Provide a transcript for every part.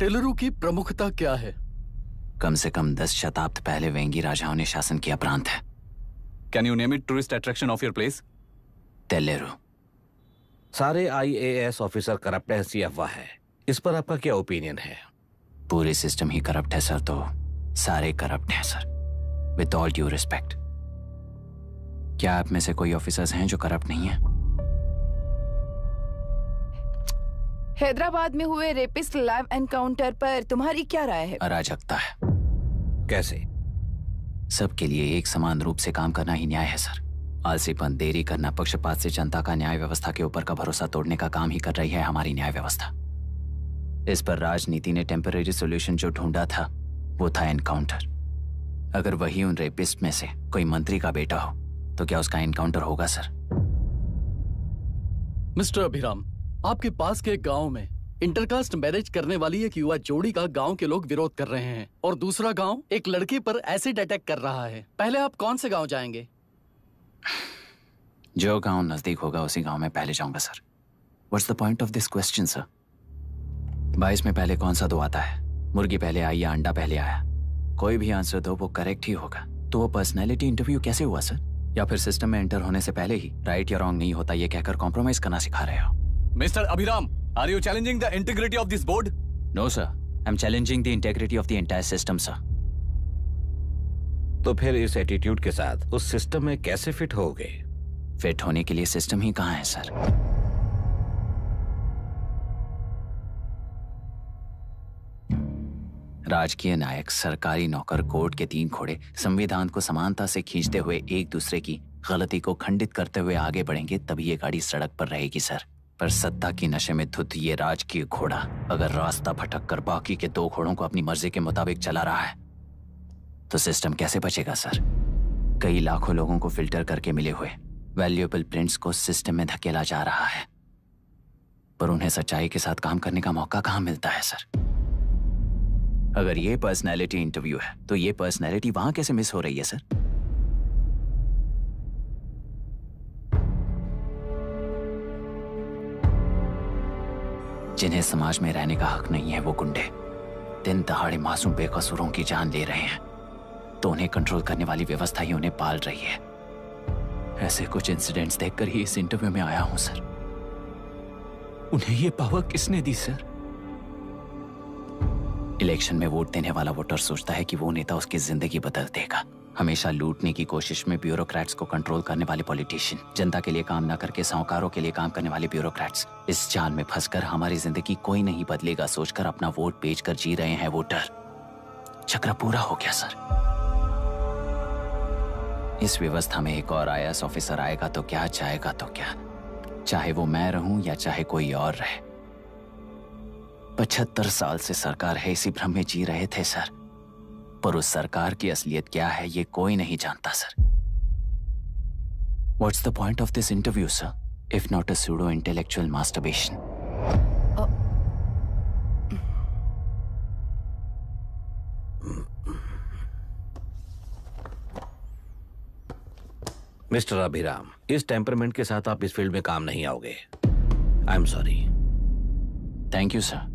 टेलरू की प्रमुखता क्या है? कम से कम दस शताब्द पहले वेंगी राजाओं ने शासन किया प्रांत है। Can you name it tourist attraction of your place तेलेरू सारे आईएएस ऑफिसर करप्ट है ऐसी अफवाह है। इस पर आपका क्या ओपिनियन है? पूरे सिस्टम ही करप्ट है सर तो सारे करप्ट हैं sir with all due respect क्या आप में से कोई ऑफिसर्स हैं जो करप्ट नहीं है? हैदराबाद में हुए रेपिस्ट लाइव एनकाउंटर पर तुम्हारी क्या राय है? अराजकता है। कैसे? सबके लिए एक समान रूप से काम करना ही न्याय है सर। आलसीपन देरी करना पक्षपात से जनता का न्याय व्यवस्था के ऊपर का भरोसा तोड़ने का काम ही कर रही है हमारी न्याय व्यवस्था। इस पर राजनीति ने टेम्पररी सोल्यूशन जो ढूंढा था वो था एनकाउंटर। अगर वही उन रेपिस्ट में से कोई मंत्री का बेटा हो तो क्या उसका एनकाउंटर होगा सर? मिस्टर अभिराम आपके पास के गाँव में इंटरकास्ट मैरिज करने वाली एक युवा जोड़ी का गाँव के लोग विरोध कर रहे हैं और दूसरा गाँव एक लड़के पर एसिड अटैक कर रहा है। पहले आप कौन से गाँव जाएँगे? जो गाँव नज़दीक होगा, उसी गाँव में पहले जाऊँगा, sir. What's the point of this question sir बाईस में पहले कौन सा दो आता है? मुर्गी पहले आई या अंडा पहले आया? कोई भी आंसर दो, वो करेक्ट ही होगा। तो वो पर्सनैलिटी इंटरव्यू कैसे हुआ सर या फिर सिस्टम में एंटर होने से पहले ही राइट या रॉन्ग नहीं होता, ये कहकर कॉम्प्रोमाइज करना सिखा रहे हो? Mister Abhiram are you challenging the integrity of this board no sir I am challenging the integrity of the entire system sir तो फिर इस एटीट्यूड के साथ उस सिस्टम में कैसे फिट होगे? फिट होने के लिए सिस्टम ही कहाँ है सर राजकीय नायक सरकारी नौकर कोर्ट के तीन घोड़े संविधान को समानता से खींचते हुए एक दूसरे की गलती को खंडित करते हुए आगे बढ़ेंगे तभी ये गाड़ी सड़क पर रहेगी सर पर सत्ता की नशे में धुत ये राजकीय घोड़ा अगर रास्ता भटक कर बाकी के दो घोड़ों को अपनी मर्ज़ी के मुताबिक चला रहा है तो सिस्टम कैसे बचेगा, सर? कई लाखों लोगों को फ़िल्टर करके मिले हुए वैल्यूएबल प्रिंट्स को सिस्टम में धकेला जा रहा है। पर उन्हें सच्चाई के साथ काम करने का मौका कहाँ मिलता है, सर? अगर ये पर्सनैलिटी इंटरव्यू है तो ये पर्सनैलिटी वहाँ कैसे मिस हो रही है, सर? जिन्हें समाज में रहने का हक नहीं है, वो गुंडे। दिन दहाड़े मासूम बेकसूरों की जान ले रहे हैं तो उन्हें कंट्रोल करने वाली व्यवस्था ही उन्हें पाल रही है। ऐसे कुछ इंसिडेंट्स देखकर ही इस इंटरव्यू में आया हूँ सर उन्हें ये पावर किसने दी सर इलेक्शन में वोट देने वाला वोटर सोचता है कि वो नेता उसकी ज़िंदगी बदल देगा। हमेशा लूटने की कोशिश में ब्यूरोक्रेट्स को कंट्रोल करने वाले पॉलिटिशियन। जनता के लिए काम न करके, साहूकारों के लिए काम करने वाले ब्यूरोक्रेट्स। इस जाल में फंसकर हमारी ज़िंदगी कोई नहीं बदलेगा, सोचकर अपना वोट बेचकर जी रहे हैं वोटर चक्र पूरा हो गया, सर। इस व्यवस्था में एक और आईएएस ऑफिसर आएगा तो क्या जाएगा तो क्या? चाहे वो मैं रहूँ या चाहे कोई और रहे। पचहत्तर साल से सरकार है, इसी भ्रम में जी रहे थे, सर। पर उस सरकार की असलियत क्या है ये कोई नहीं जानता sir. What's the point of this interview sir if not a pseudo intellectual masturbation mister Abhiram इस टेम्परमेंट के साथ आप इस फ़ील्ड में काम नहीं आओगे। I am sorry thank you sir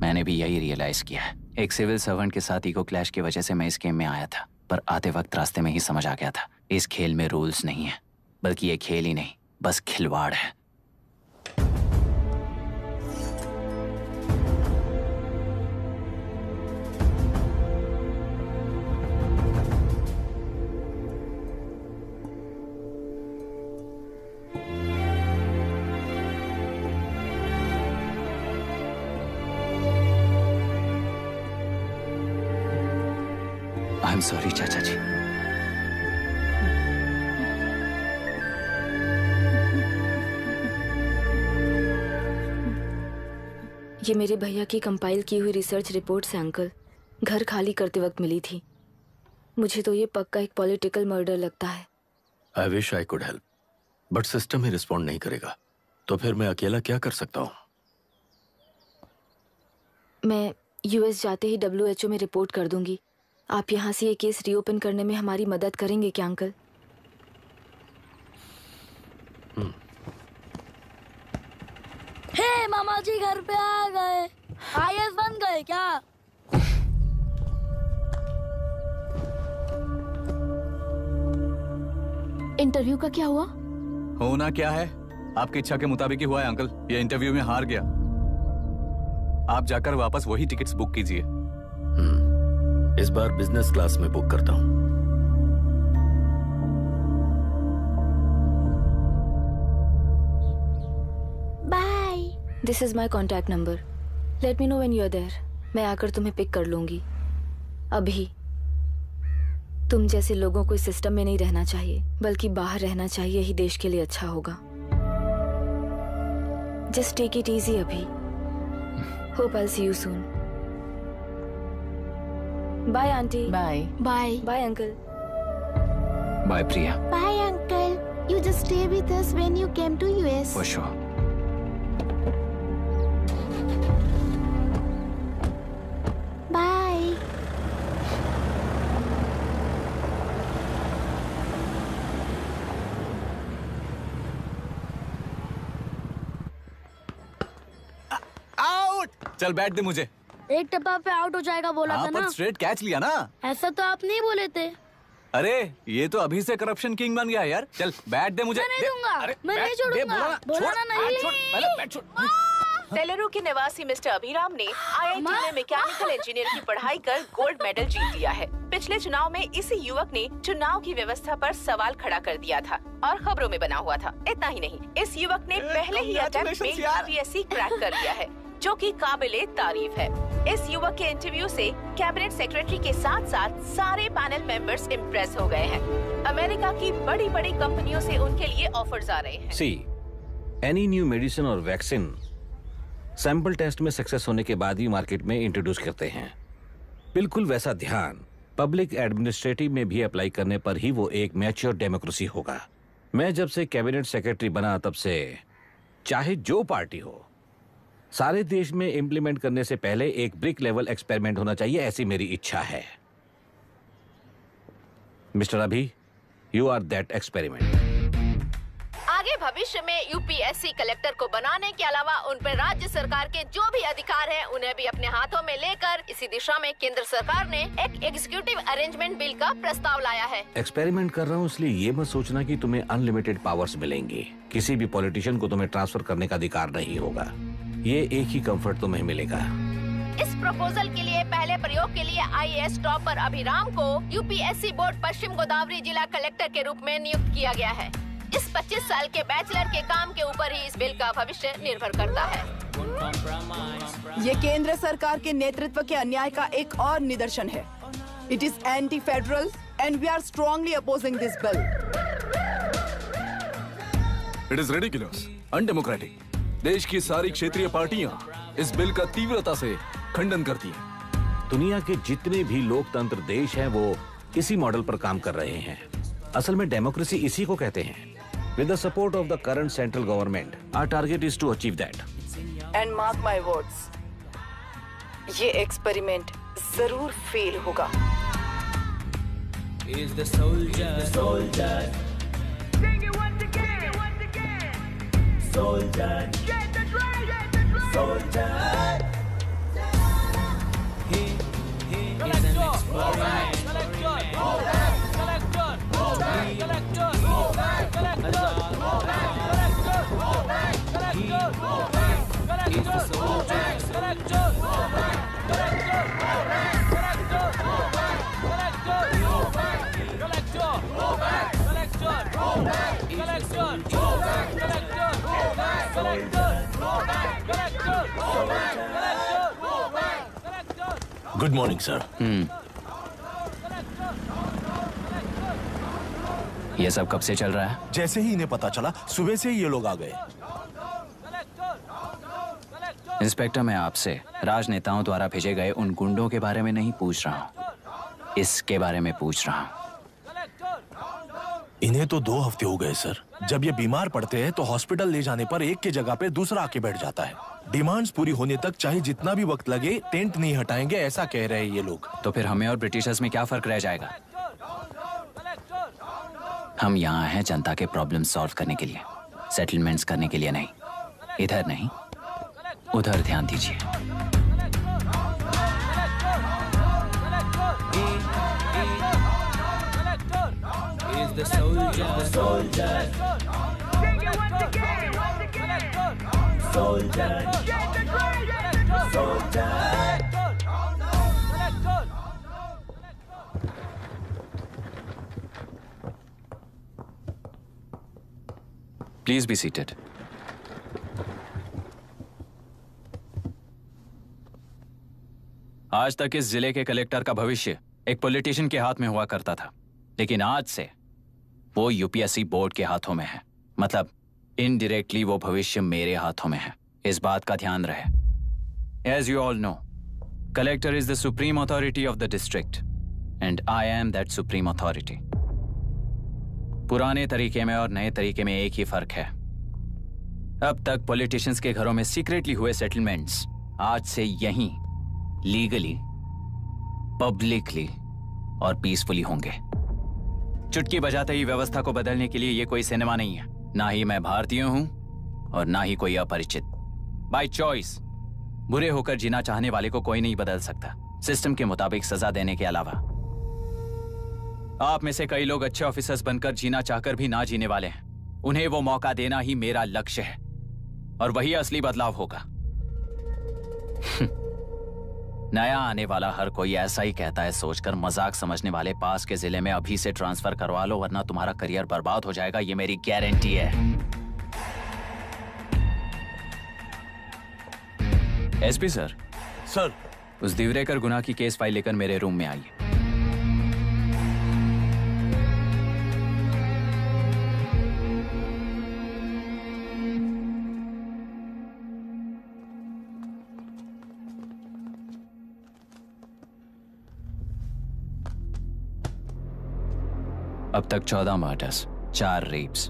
मैंने भी यही रियलाइज़ किया है। एक सिविल सर्वेंट के साथ ईगो क्लैश की वजह से मैं इस गेम में आया था, पर आते वक्त रास्ते में ही समझ आ गया था। इस खेल में रूल्स नहीं है, बल्कि ये खेल ही नहीं, बस खिलवाड़ है। सॉरी चाचा जी। ये मेरे भैया की कंपाइल की हुई रिसर्च रिपोर्ट से अंकल घर खाली करते वक्त मिली थी। मुझे तो ये पक्का एक पॉलिटिकल मर्डर लगता है। I wish I could help but system he respond नहीं करेगा। तो फिर मैं अकेला क्या कर सकता हूँ? मैं यूएस जाते ही डब्ल्यूएचओ में रिपोर्ट कर दूँगी। आप यहाँ से ये केस रीओपन करने में हमारी मदद करेंगे क्या अंकल? हे मामा जी घर पे आ गए। आईएएस बन गए क्या? इंटरव्यू का क्या हुआ? होना क्या है? आपकी इच्छा के मुताबिक ही हुआ है अंकल। ये इंटरव्यू में हार गया। आप जाकर वापस वही टिकट्स बुक कीजिए। हम्म, इस बार बिज़नेस क्लास में बुक करता हूँ। Bye this is my contact number let me know when you are there मैं आकर तुम्हें पिक कर लूँगी। अभी। तुम जैसे लोगों को इस सिस्टम में नहीं रहना चाहिए बल्कि बाहर रहना चाहिए ही देश के लिए अच्छा होगा। जस्ट टेक इट इजी अभी। Hope I see you soon bye aunty bye bye bye uncle bye Priya bye uncle you just stay with us when you came to US for sure bye out चल बैठ दे मुझे। एक टप्पा पे out हो जाएगा बोला हाँ था पर ना। स्ट्रेट कैच लिया ना। ऐसा तो आप नहीं बोले थे। अरे ये तो अभी से करप्शन किंग बन गया यार। चल बैठ दे मुझे। मैं नहीं दूँगा। मैं नहीं छोड़ूँगा। बोला ना, नहीं। तेलुरु के निवासी मिस्टर अभिराम ने आईआईटी में मैकेनिकल इंजीनियर की पढ़ाई कर गोल्ड मेडल जीत लिया है। पिछले चुनाव में इसी युवक ने चुनाव की व्यवस्था पर सवाल खड़ा कर दिया था और खबरों में बना हुआ था। इतना ही नहीं इस युवक ने पहले ही अटेम्प्ट में यूपीएससी क्रैक कर लिया है। जो कि काबिले तारीफ़ है। इस युवक के इंटरव्यू से कैबिनेट सेक्रेटरी के साथ साथ सारे पैनल मेंबर्स इम्प्रेस हो गए हैं। अमेरिका की बड़ी बड़ी कंपनियों से उनके लिए ऑफर्स आ रहे हैं। सी एनी न्यू मेडिसिन और वैक्सीन सैंपल टेस्ट में सक्सेस होने के बाद ही मार्केट में इंट्रोड्यूस करते हैं। बिल्कुल वैसा ध्यान पब्लिक एडमिनिस्ट्रेटिव में भी अप्लाई करने पर ही वो एक मैच्योर डेमोक्रेसी होगा। मैं जब से कैबिनेट सेक्रेटरी बना तब से चाहे जो पार्टी हो सारे देश में इम्प्लीमेंट करने से पहले एक ब्रिक लेवल एक्सपेरिमेंट होना चाहिए ऐसी मेरी इच्छा है। Mister Abhi you are that experiment आगे भविष्य में यूपीएससी कलेक्टर को बनाने के अलावा उन पर राज्य सरकार के जो भी अधिकार हैं उन्हें भी अपने हाथों में लेकर इसी दिशा में केंद्र सरकार ने एक एग्जीक्यूटिव अरेंजमेंट बिल का प्रस्ताव लाया है। एक्सपेरिमेंट कर रहा हूँ इसलिए ये मत सोचना कि तुम्हें अनलिमिटेड पावर्स मिलेंगे। किसी भी पॉलिटिशियन को तुम्हें ट्रांसफ़र करने का अधिकार नहीं होगा। ये एक ही कंफर्ट तुम्हें मिलेगा। इस प्रपोजल के लिए पहले प्रयोग के लिए आईएएस टॉपर अभिराम को यूपीएससी बोर्ड पश्चिम गोदावरी जिला कलेक्टर के रूप में नियुक्त किया गया है। इस 25 साल के बैचलर के काम के ऊपर ही इस बिल का भविष्य निर्भर करता है। ये केंद्र सरकार के नेतृत्व के अन्याय का एक और निदर्शन है। It is anti federal and we are strongly opposing this bill it is ridiculous undemocratic देश की सारी क्षेत्रीय पार्टियाँ इस बिल का तीव्रता से खंडन करती हैं दुनिया के जितने भी लोकतंत्र देश हैं वो इसी मॉडल पर काम कर रहे हैं असल में डेमोक्रेसी इसी को कहते हैं with the support of the current central government our target is to achieve that and mark my words ये एक्सपेरिमेंट ज़रूर फेल होगा is the soldier. The soldier. Sing it once again. Sing it Once again. Soldier. Soldier. He, he is collector. an explorer. Collector. Collector. Collector. Collector. Collector. Collector. Collector. Collector. Collector. Collector. Collector. Collector. Collector. Collector. Collector. Collector. Soldier. Good morning sir ये सब कब से चल रहा है? जैसे ही इन्हें पता चला सुबह से ही ये लोग आ गए। इंस्पेक्टर मैं आपसे राजनेताओं द्वारा भेजे गए उन गुंडों के बारे में नहीं पूछ रहा हूँ। इसके बारे में पूछ रहा हूँ। इन्हें तो दो हफ़्ते हो गए, सर। जब ये बीमार पड़ते हैं तो हॉस्पिटल ले जाने पर एक की जगह पे दूसरा आके बैठ जाता है। डिमांड्स पूरी होने तक चाहे जितना भी वक्त लगे, टेंट नहीं हटाएँगे, ऐसा कह रहे हैं ये लोग। तो फिर हमें और ब्रिटिशर्स में क्या फ़र्क रह जाएगा? हम यहाँ हैं जनता के प्रॉब्लम सॉल्व करने के लिए, सेटलमेंट्स करने के लिए नहीं। इधर नहीं, उधर ध्यान दीजिए। is the soldier. The soldier. Please be seated आज तक इस ज़िले के कलेक्टर का भविष्य एक पॉलिटिशियन के हाथ में हुआ करता था लेकिन आज से वो यूपीएससी बोर्ड के हाथों में है। मतलब इनडायरेक्टली वो भविष्य मेरे हाथों में है। इस बात का ध्यान रहे। As you all know collector is the supreme authority of the district and I am that supreme authority पुराने तरीके में और नए तरीके में एक ही फ़र्क है। अब तक पॉलिटिशियंस के घरों में सीक्रेटली हुए सेटलमेंट्स आज से यहीं लीगली पब्लिकली और पीसफुली होंगे। चुटकी बजाते ही व्यवस्था को बदलने के लिए ये कोई सिनेमा नहीं है। ना ही मैं भारतीय हूँ और ना ही कोई अपरिचित। बाय चॉइस बुरे होकर जीना चाहने वाले को कोई नहीं बदल सकता। सिस्टम के मुताबिक सजा देने के अलावा। आप में से कई लोग अच्छे ऑफिसर्स बनकर जीना चाहकर भी ना जीने वाले हैं। उन्हें वो मौका देना ही मेरा लक्ष्य है। और वही असली बदलाव होगा। नया आने वाला हर कोई ऐसा ही कहता है सोचकर मज़ाक समझने वाले पास के ज़िले में अभी से ट्रांसफ़र करवा लो वरना तुम्हारा करियर बर्बाद हो जाएगा ये मेरी गारंटी है। SP sir. सर। उस दिवरेकर गुना की केस फ़ाइल लेकर मेरे रूम में आइए। अब तक चौदह मर्डर्स चार रेप्स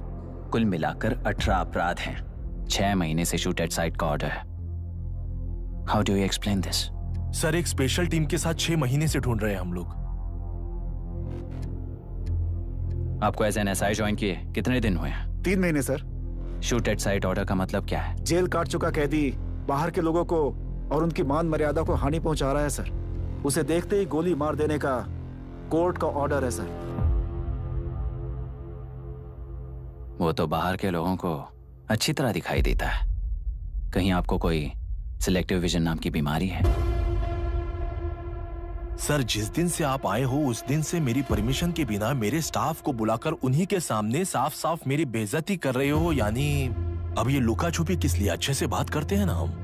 कुल मिलाकर अठारह अपराध हैं। छह महीने से शूट एट साइट का ऑर्डर है। How do you explain this sir एक स्पेशल टीम के साथ छह महीने से ढूंढ रहे हैं हम लोग। आपको as an S I join किए? कितने दिन हुए? हैं तीन महीने sir. Shoot at sight order का मतलब क्या है? जेल काट चुका कैदी बाहर के लोगों को और उनकी मान मर्यादा को हानि पहुँचा रहा है सर। उसे देखते ही गोली मार देने का कोर्ट का ऑर्डर है सर। वो तो बाहर के लोगों को अच्छी तरह दिखाई देता है। कहीं आपको कोई सिलेक्टिव विजन नाम की बीमारी है? सर, जिस दिन से आप आए हो, उस दिन से मेरी परमिशन के बिना मेरे स्टाफ को बुलाकर उन्हीं के सामने साफ़ साफ़ मेरी बेइज्जती कर रहे हो, यानी अब ये लुका छुपी किस लिए? अच्छे से बात करते हैं ना हम।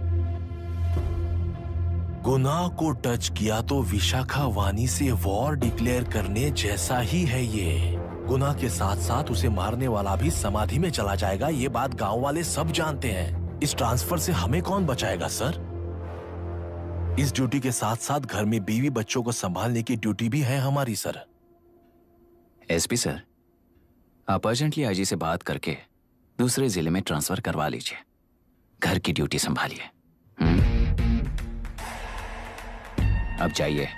गुनाह को टच किया तो विशाखा वानी से वॉर डिक्लेयर करने जैसा ही है ये। गुनाह के साथ साथ उसे मारने वाला भी समाधि में चला जाएगा, ये बात गाँव वाले सब जानते हैं। इस ट्रांसफ़र से हमें कौन बचाएगा, सर? इस ड्यूटी के साथ साथ घर में बीवी बच्चों को संभालने की ड्यूटी भी है हमारी, सर। एसपी, सर, आप अर्जेंटली आईजी से बात करके दूसरे ज़िले में ट्रांसफ़र करवा लीजिए। घर की ड्यूटी संभालिए। हम्म? अब जाइए।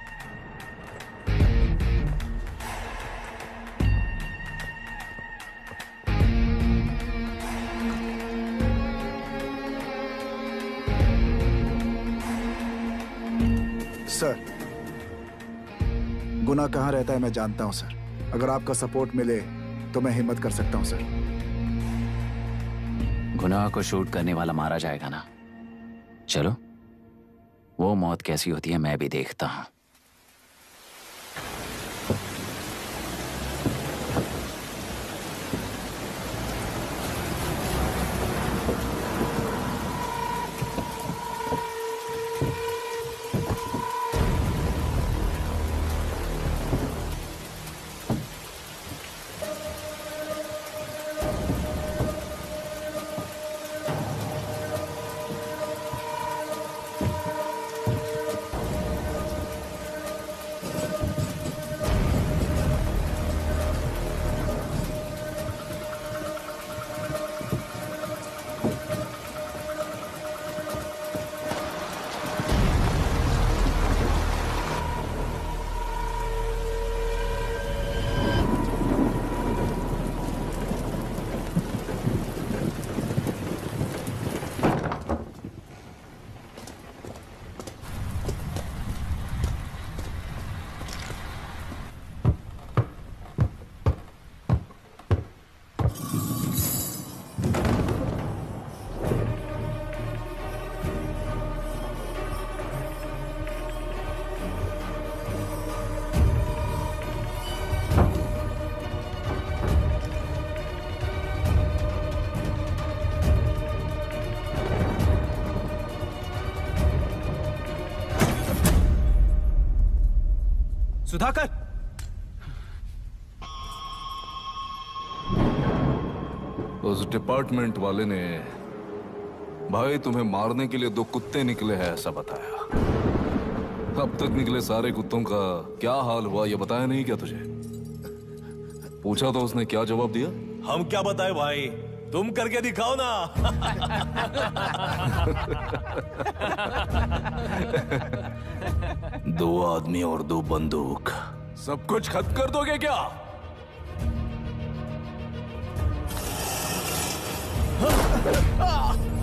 सर गुना कहाँ रहता है मैं जानता हूँ सर अगर आपका सपोर्ट मिले तो मैं हिम्मत कर सकता हूँ सर गुना को शूट करने वाला मारा जाएगा ना? चलो, वो मौत कैसी होती है मैं भी देखता हूँ। सुधाकर। उस डिपार्टमेंट वाले ने भाई तुम्हें मारने के लिए दो कुत्ते निकले हैं ऐसा बताया। अब तक निकले सारे कुत्तों का क्या हाल हुआ ये बताया नहीं क्या तुझे? पूछा तो उसने क्या जवाब दिया? हम क्या बताए भाई? तुम करके दिखाओ ना। दो आदमी और दो बंदूक। सब कुछ खत्म कर दोगे क्या? ए,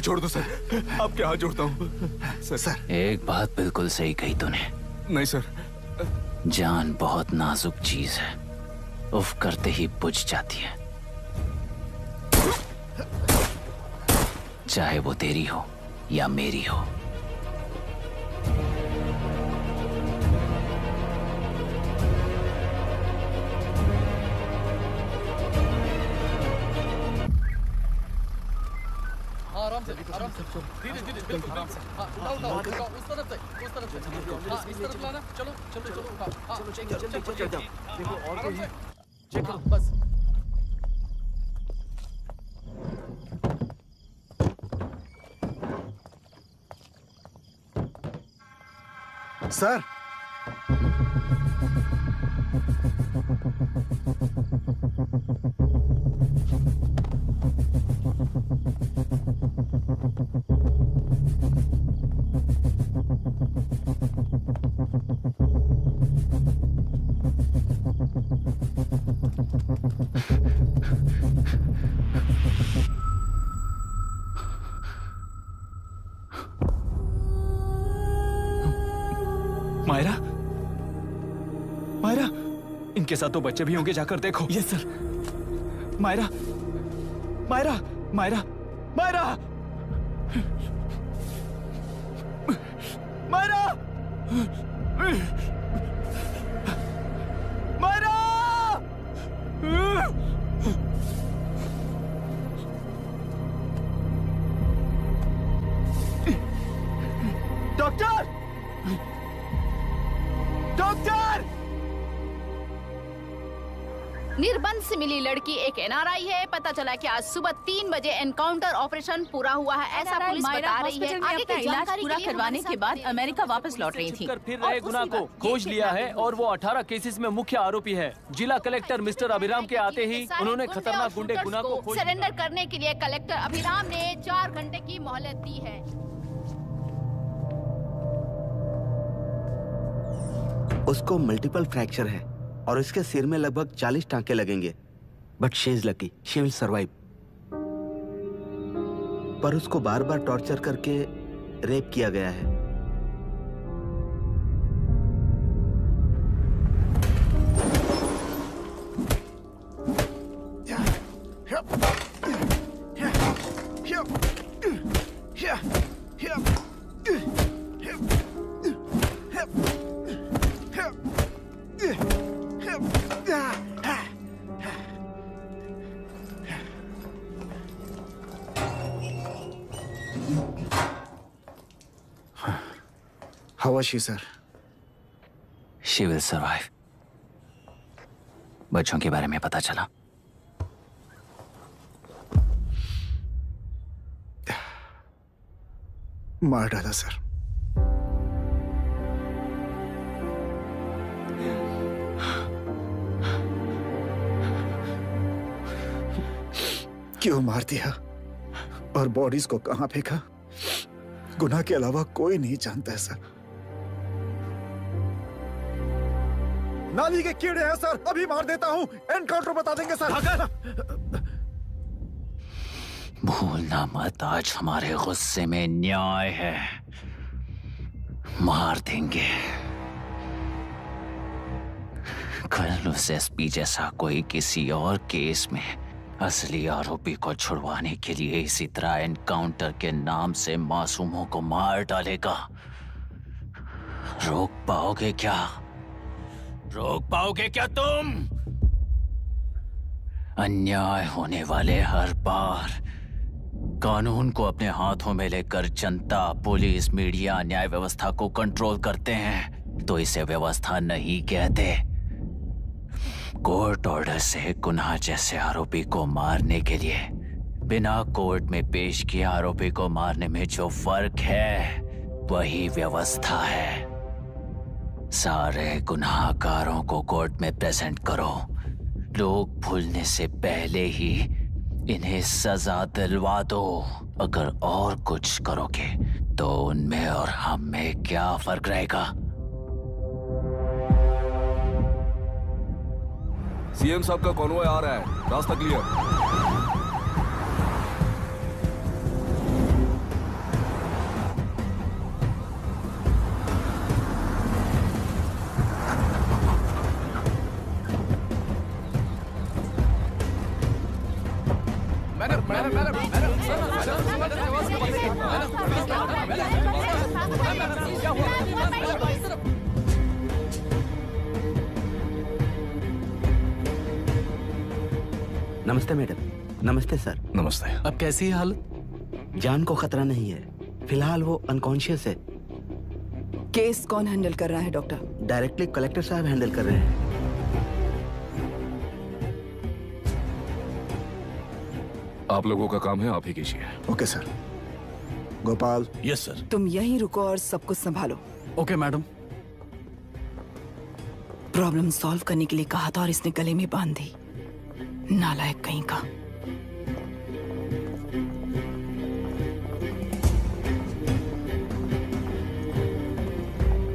मुझे छोड़ दो सर। आपके हाथ जोड़ता हूँ? सर। सर। एक बात बिल्कुल सही कही तूने। नहीं सर। जान बहुत नाजुक चीज़ है। उफ करते ही बुझ जाती है। चाहे वो तेरी हो या मेरी हो हाँ, तो बच्चे भी होंगे जाकर देखो। Yes sir. मायरा मायरा मायरा। मिली लड़की एक एनआरआई है। पता चला कि आज सुबह तीन बजे एनकाउंटर ऑपरेशन पूरा हुआ है। ऐसा पुलिस बता रही है। आगे की इलाज पूरा करवाने के बाद अमेरिका वापस लौट रही थी। फिर रहे गुना को खोज लिया है और वो 18 केसेस में मुख्य आरोपी है। जिला कलेक्टर मिस्टर अभिराम के आते ही उन्होंने खतरनाक गुंडे गुना को सरेंडर करने के लिए कलेक्टर अभिराम ने चार घंटे की मोहलत दी है। उसको मल्टीपल फ्रैक्चर है और इसके सिर में लगभग 40 टांके लगेंगे। But she is lucky she will survive पर उसको बार बार टॉर्चर करके रेप किया गया है। हवाशी सर शी विल सर्वाइव बच्चों के बारे में पता चला। मार डाला सर क्यों मार दिया और बॉडीज को कहाँ फेंका? गुनाह के अलावा कोई नहीं जानता है सर नाली के कीड़े हैं सर। अभी मार देता हूँ। एनकाउंटर बता देंगे सर। भूलना मत। आज हमारे गुस्से में न्याय है। मार देंगे। कल उस एसपी जैसा कोई किसी और केस में असली आरोपी को छुड़वाने के लिए इसी तरह एनकाउंटर के नाम से मासूमों को मार डालेगा। रोक पाओगे क्या? रोक पाओगे क्या तुम? अन्याय होने वाले हर बार। कानून को अपने हाथों में लेकर जनता, पुलिस, मीडिया, न्याय व्यवस्था को कंट्रोल करते हैं तो इसे व्यवस्था नहीं कहते। कोर्ट ऑर्डर से गुनाह जैसे आरोपी को मारने के लिए, बिना कोर्ट में पेश किए आरोपी को मारने में जो फ़र्क है, वही व्यवस्था है। सारे गुनाहगारों को कोर्ट में प्रेजेंट करो। लोग भूलने से पहले ही इन्हें सजा दिलवा दो। अगर और कुछ करोगे तो उनमें और हम में क्या फ़र्क रहेगा? सीएम साहब का कॉन्वॉय आ रहा है। रास्ता क्लियर। नमस्ते मैडम नमस्ते सर। नमस्ते। अब कैसी है हालत? जान को खतरा नहीं है। फ़िलहाल वो अनकॉन्शियस है। केस कौन हैंडल कर रहा है डॉक्टर? डायरेक्टली कलेक्टर साहब हैंडल कर रहे हैं। आप लोगों का काम है आप ही कीजिए। Okay sir. Gopal. Yes sir तुम यहीं रुको और सब कुछ संभालो। ओके मैडम प्रॉब्लम सॉल्व करने के लिए कहा था और इसने गले में बाँध दी। नालायक कहीं का।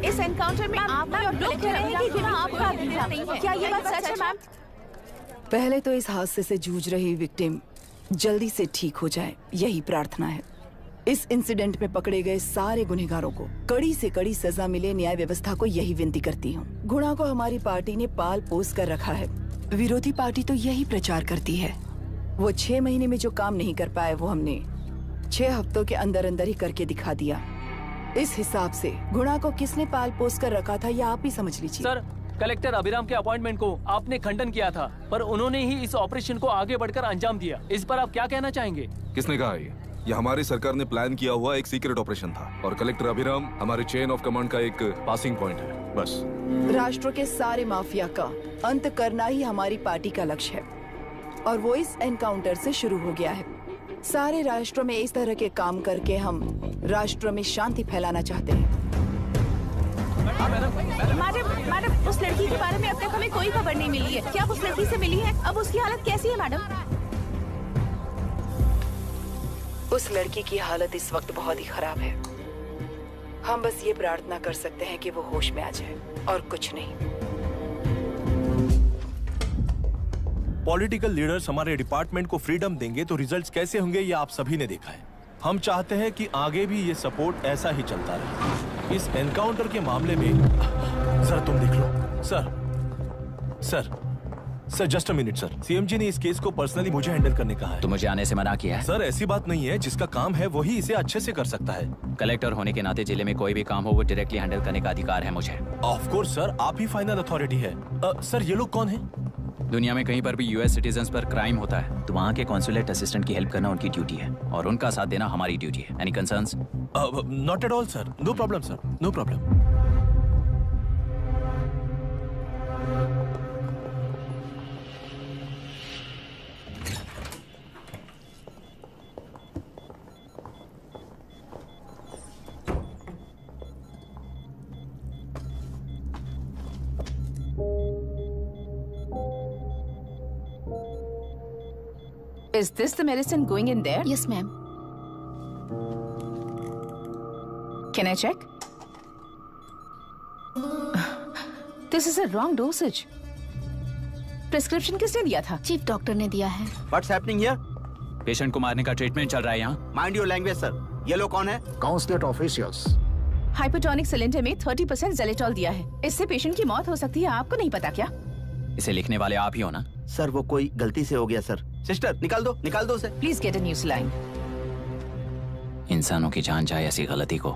इस एनकाउंटर में आप लोग कह रहे हैं कि आपका नहीं है। क्या ये बात सच है मैम पहले तो इस हादसे से जूझ रही विक्टिम जल्दी से ठीक हो जाए यही प्रार्थना है। इस इंसिडेंट में पकड़े गए सारे गुनहगारों को कड़ी से कड़ी सजा मिले न्याय व्यवस्था को यही विनती करती हूँ। गुणा को हमारी पार्टी ने पाल पोस कर रखा है। विरोधी पार्टी तो यही प्रचार करती है। वो छह महीने में जो काम नहीं कर पाए वो हमने छह हफ्तों के अंदर अंदर ही करके दिखा दिया। इस हिसाब से गुणा को किसने पाल पोस कर रखा था यह आप ही समझ लीजिए। सर कलेक्टर अभिराम के अपॉइंटमेंट को आपने खंडन किया था पर उन्होंने ही इस ऑपरेशन को आगे बढ़कर अंजाम दिया। इस पर आप क्या कहना चाहेंगे? किसने कहा ये? ये हमारी सरकार ने प्लान किया हुआ एक सीक्रेट ऑपरेशन था। और कलेक्टर अभिराम हमारे चेन ऑफ़ कमांड का एक पासिंग पॉइंट है। बस। राष्ट्र के सारे माफिया का अंत करना ही हमारी पार्टी का लक्ष्य है। और वो इस एनकाउंटर से शुरू हो गया है। सारे राष्ट्र में इस तरह के काम करके हम राष्ट्र में शांति फैलाना चाहते हैं। मैडम मैडम उस लड़की के बारे में अब तक हमें कोई खबर नहीं मिली है। क्या उस लड़की से मिली है? अब उसकी हालत कैसी है मैडम? उस लड़की की हालत इस वक्त बहुत ही खराब है। हम बस ये प्रार्थना कर सकते हैं कि वो होश में आ जाए, और कुछ नहीं। पॉलिटिकल लीडर्स हमारे डिपार्टमेंट को फ्रीडम देंगे तो रिजल्ट्स कैसे होंगे ये आप सभी ने देखा है। हम चाहते हैं कि आगे भी ये सपोर्ट ऐसा ही चलता रहे। इस एनकाउंटर के मामले में सर, तुम देख लो। Sir sir sir just a minute sir CM ji ने इस केस को पर्सनली मुझे हैंडल करने कहा है। तो मुझे आने से मना किया है? सर ऐसी बात नहीं है जिसका काम है वही इसे अच्छे से कर सकता है। कलेक्टर होने के नाते ज़िले में कोई भी काम हो वो डायरेक्टली हैंडल करने का अधिकार है मुझे। ऑफ़ कोर्स सर आप ही फाइनल अथॉरिटी है। अ, सर ये लोग कौन है? दुनिया में कहीं पर भी यूएस सिटीजन पर क्राइम होता है तो वहाँ के कॉन्सुलेट असिस्टेंट की हेल्प करना उनकी ड्यूटी है और उनका साथ देना हमारी ड्यूटी है। Any concerns not at all sir no problem sir no problem this the medicine going in there? Yes, ma'am. Can I check? This is a wrong dosage. Prescription किसने दिया था? चीफ डॉक्टर ने दिया है। What's happening here patient को मारने का treatment चल रहा है यहाँ। माइंड योर लैंग्वेज सर ये लोग कौन है? काउंसलेट ऑफिशियल्स हाइपोटोनिक सिलेंडर में 30% परसेंट जेलेटॉल दिया है। इससे पेशेंट की मौत हो सकती है आपको नहीं पता क्या? इसे लिखने वाले आप ही हो ना? सर वो कोई गलती से हो गया सर सिस्टर निकाल दो निकाल दो उसे। Please get an new line इंसानों की जान जाए ऐसी गलती को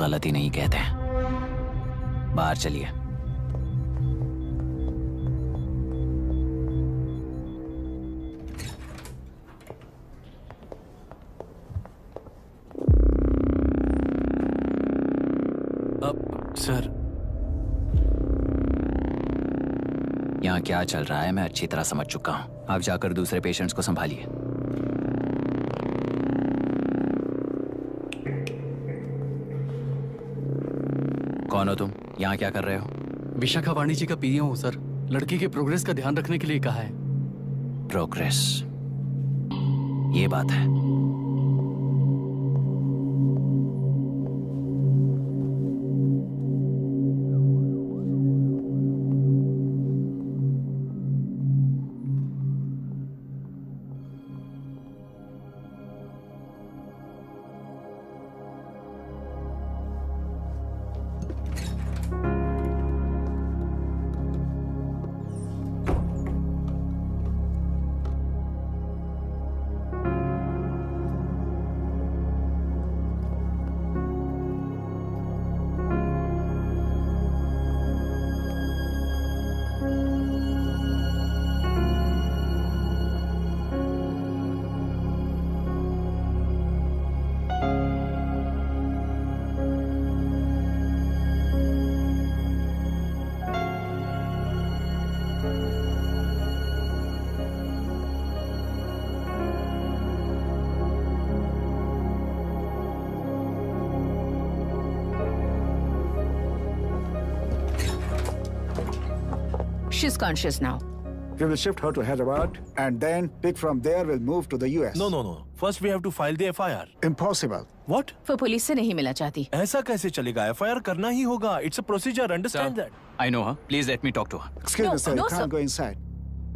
गलती नहीं कहते हैं। बाहर चलिए। क्या चल रहा है मैं अच्छी तरह समझ चुका हूँ। आप जाकर दूसरे पेशेंट्स को संभालिए। कौन हो तुम? यहाँ क्या कर रहे हो? विशाखा वाणी जी का पीए हूँ सर। लड़की के प्रोग्रेस का ध्यान रखने के लिए कहा है। प्रोग्रेस ये बात है। She's conscious now. We will shift her to Hyderabad and then pick from there we'll move to the US. No, no, no. First we have to file the FIR. Impossible. What? वो police से नहीं मिला चाहती ऐसा कैसे चलेगा FIR करना ही होगा it's a procedure understand that I know her. Please let me talk to her. Excuse No, me, sir. no, you can't sir. go inside.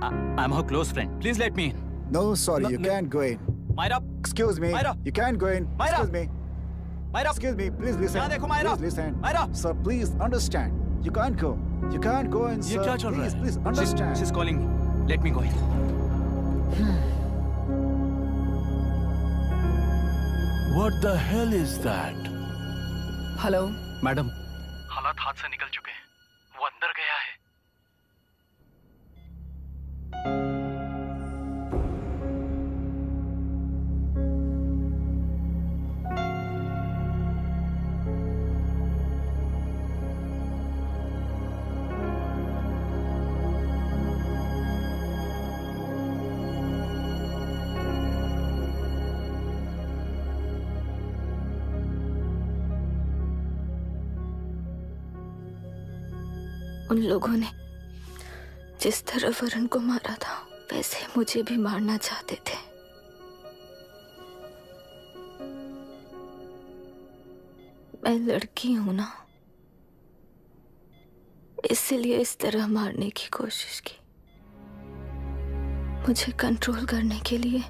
I- I'm her close friend. Please let me in. No, sorry, you can't go in. Myra, Excuse me. Myra. You can't go in. Myra. Excuse me. Myra. Excuse me. Please listen. यहाँ देखो, Myra. Please listen. Myra. Sir, please understand. You can't go. You can't go in, sir. Yeah, please, please, understand. She's, she's calling me. Let me go in. Hmm. what the hell is that? Hello, madam. हालात हाथ से निकल चुके हैं वो अंदर गया है उन लोगों ने जिस तरह वरुण को मारा था, वैसे मुझे भी मारना चाहते थे। मैं लड़की हूँ ना, इसलिए इस तरह मारने की कोशिश की। मुझे कंट्रोल करने के लिए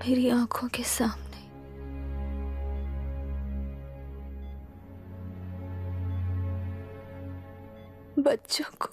मेरी आँखों के सामने बच्चों को।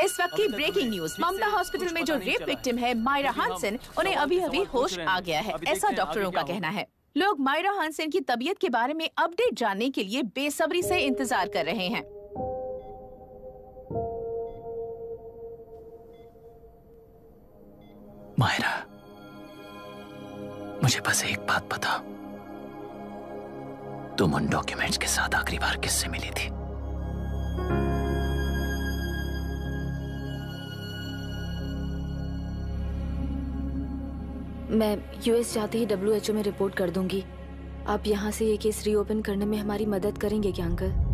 इस वक्त की ब्रेकिंग न्यूज़ ममता हॉस्पिटल में जो रेप विक्टिम है। मायरा हानसन उन्हें अभी अभी होश आ गया है। ऐसा डॉक्टरों का कहना है। लोग मायरा हानसन की तबीयत के बारे में अपडेट जानने के लिए बेसब्री से इंतज़ार कर रहे हैं। मायरा मुझे बस एक बात बता तुम उन डॉक्यूमेंट्स के साथ आखिरी बार किससे मिली थी? मैं यूएस जाते ही डब्ल्यूएचओ में रिपोर्ट कर दूँगी। आप यहाँ से ये केस रीओपन करने में हमारी मदद करेंगे क्या अंकल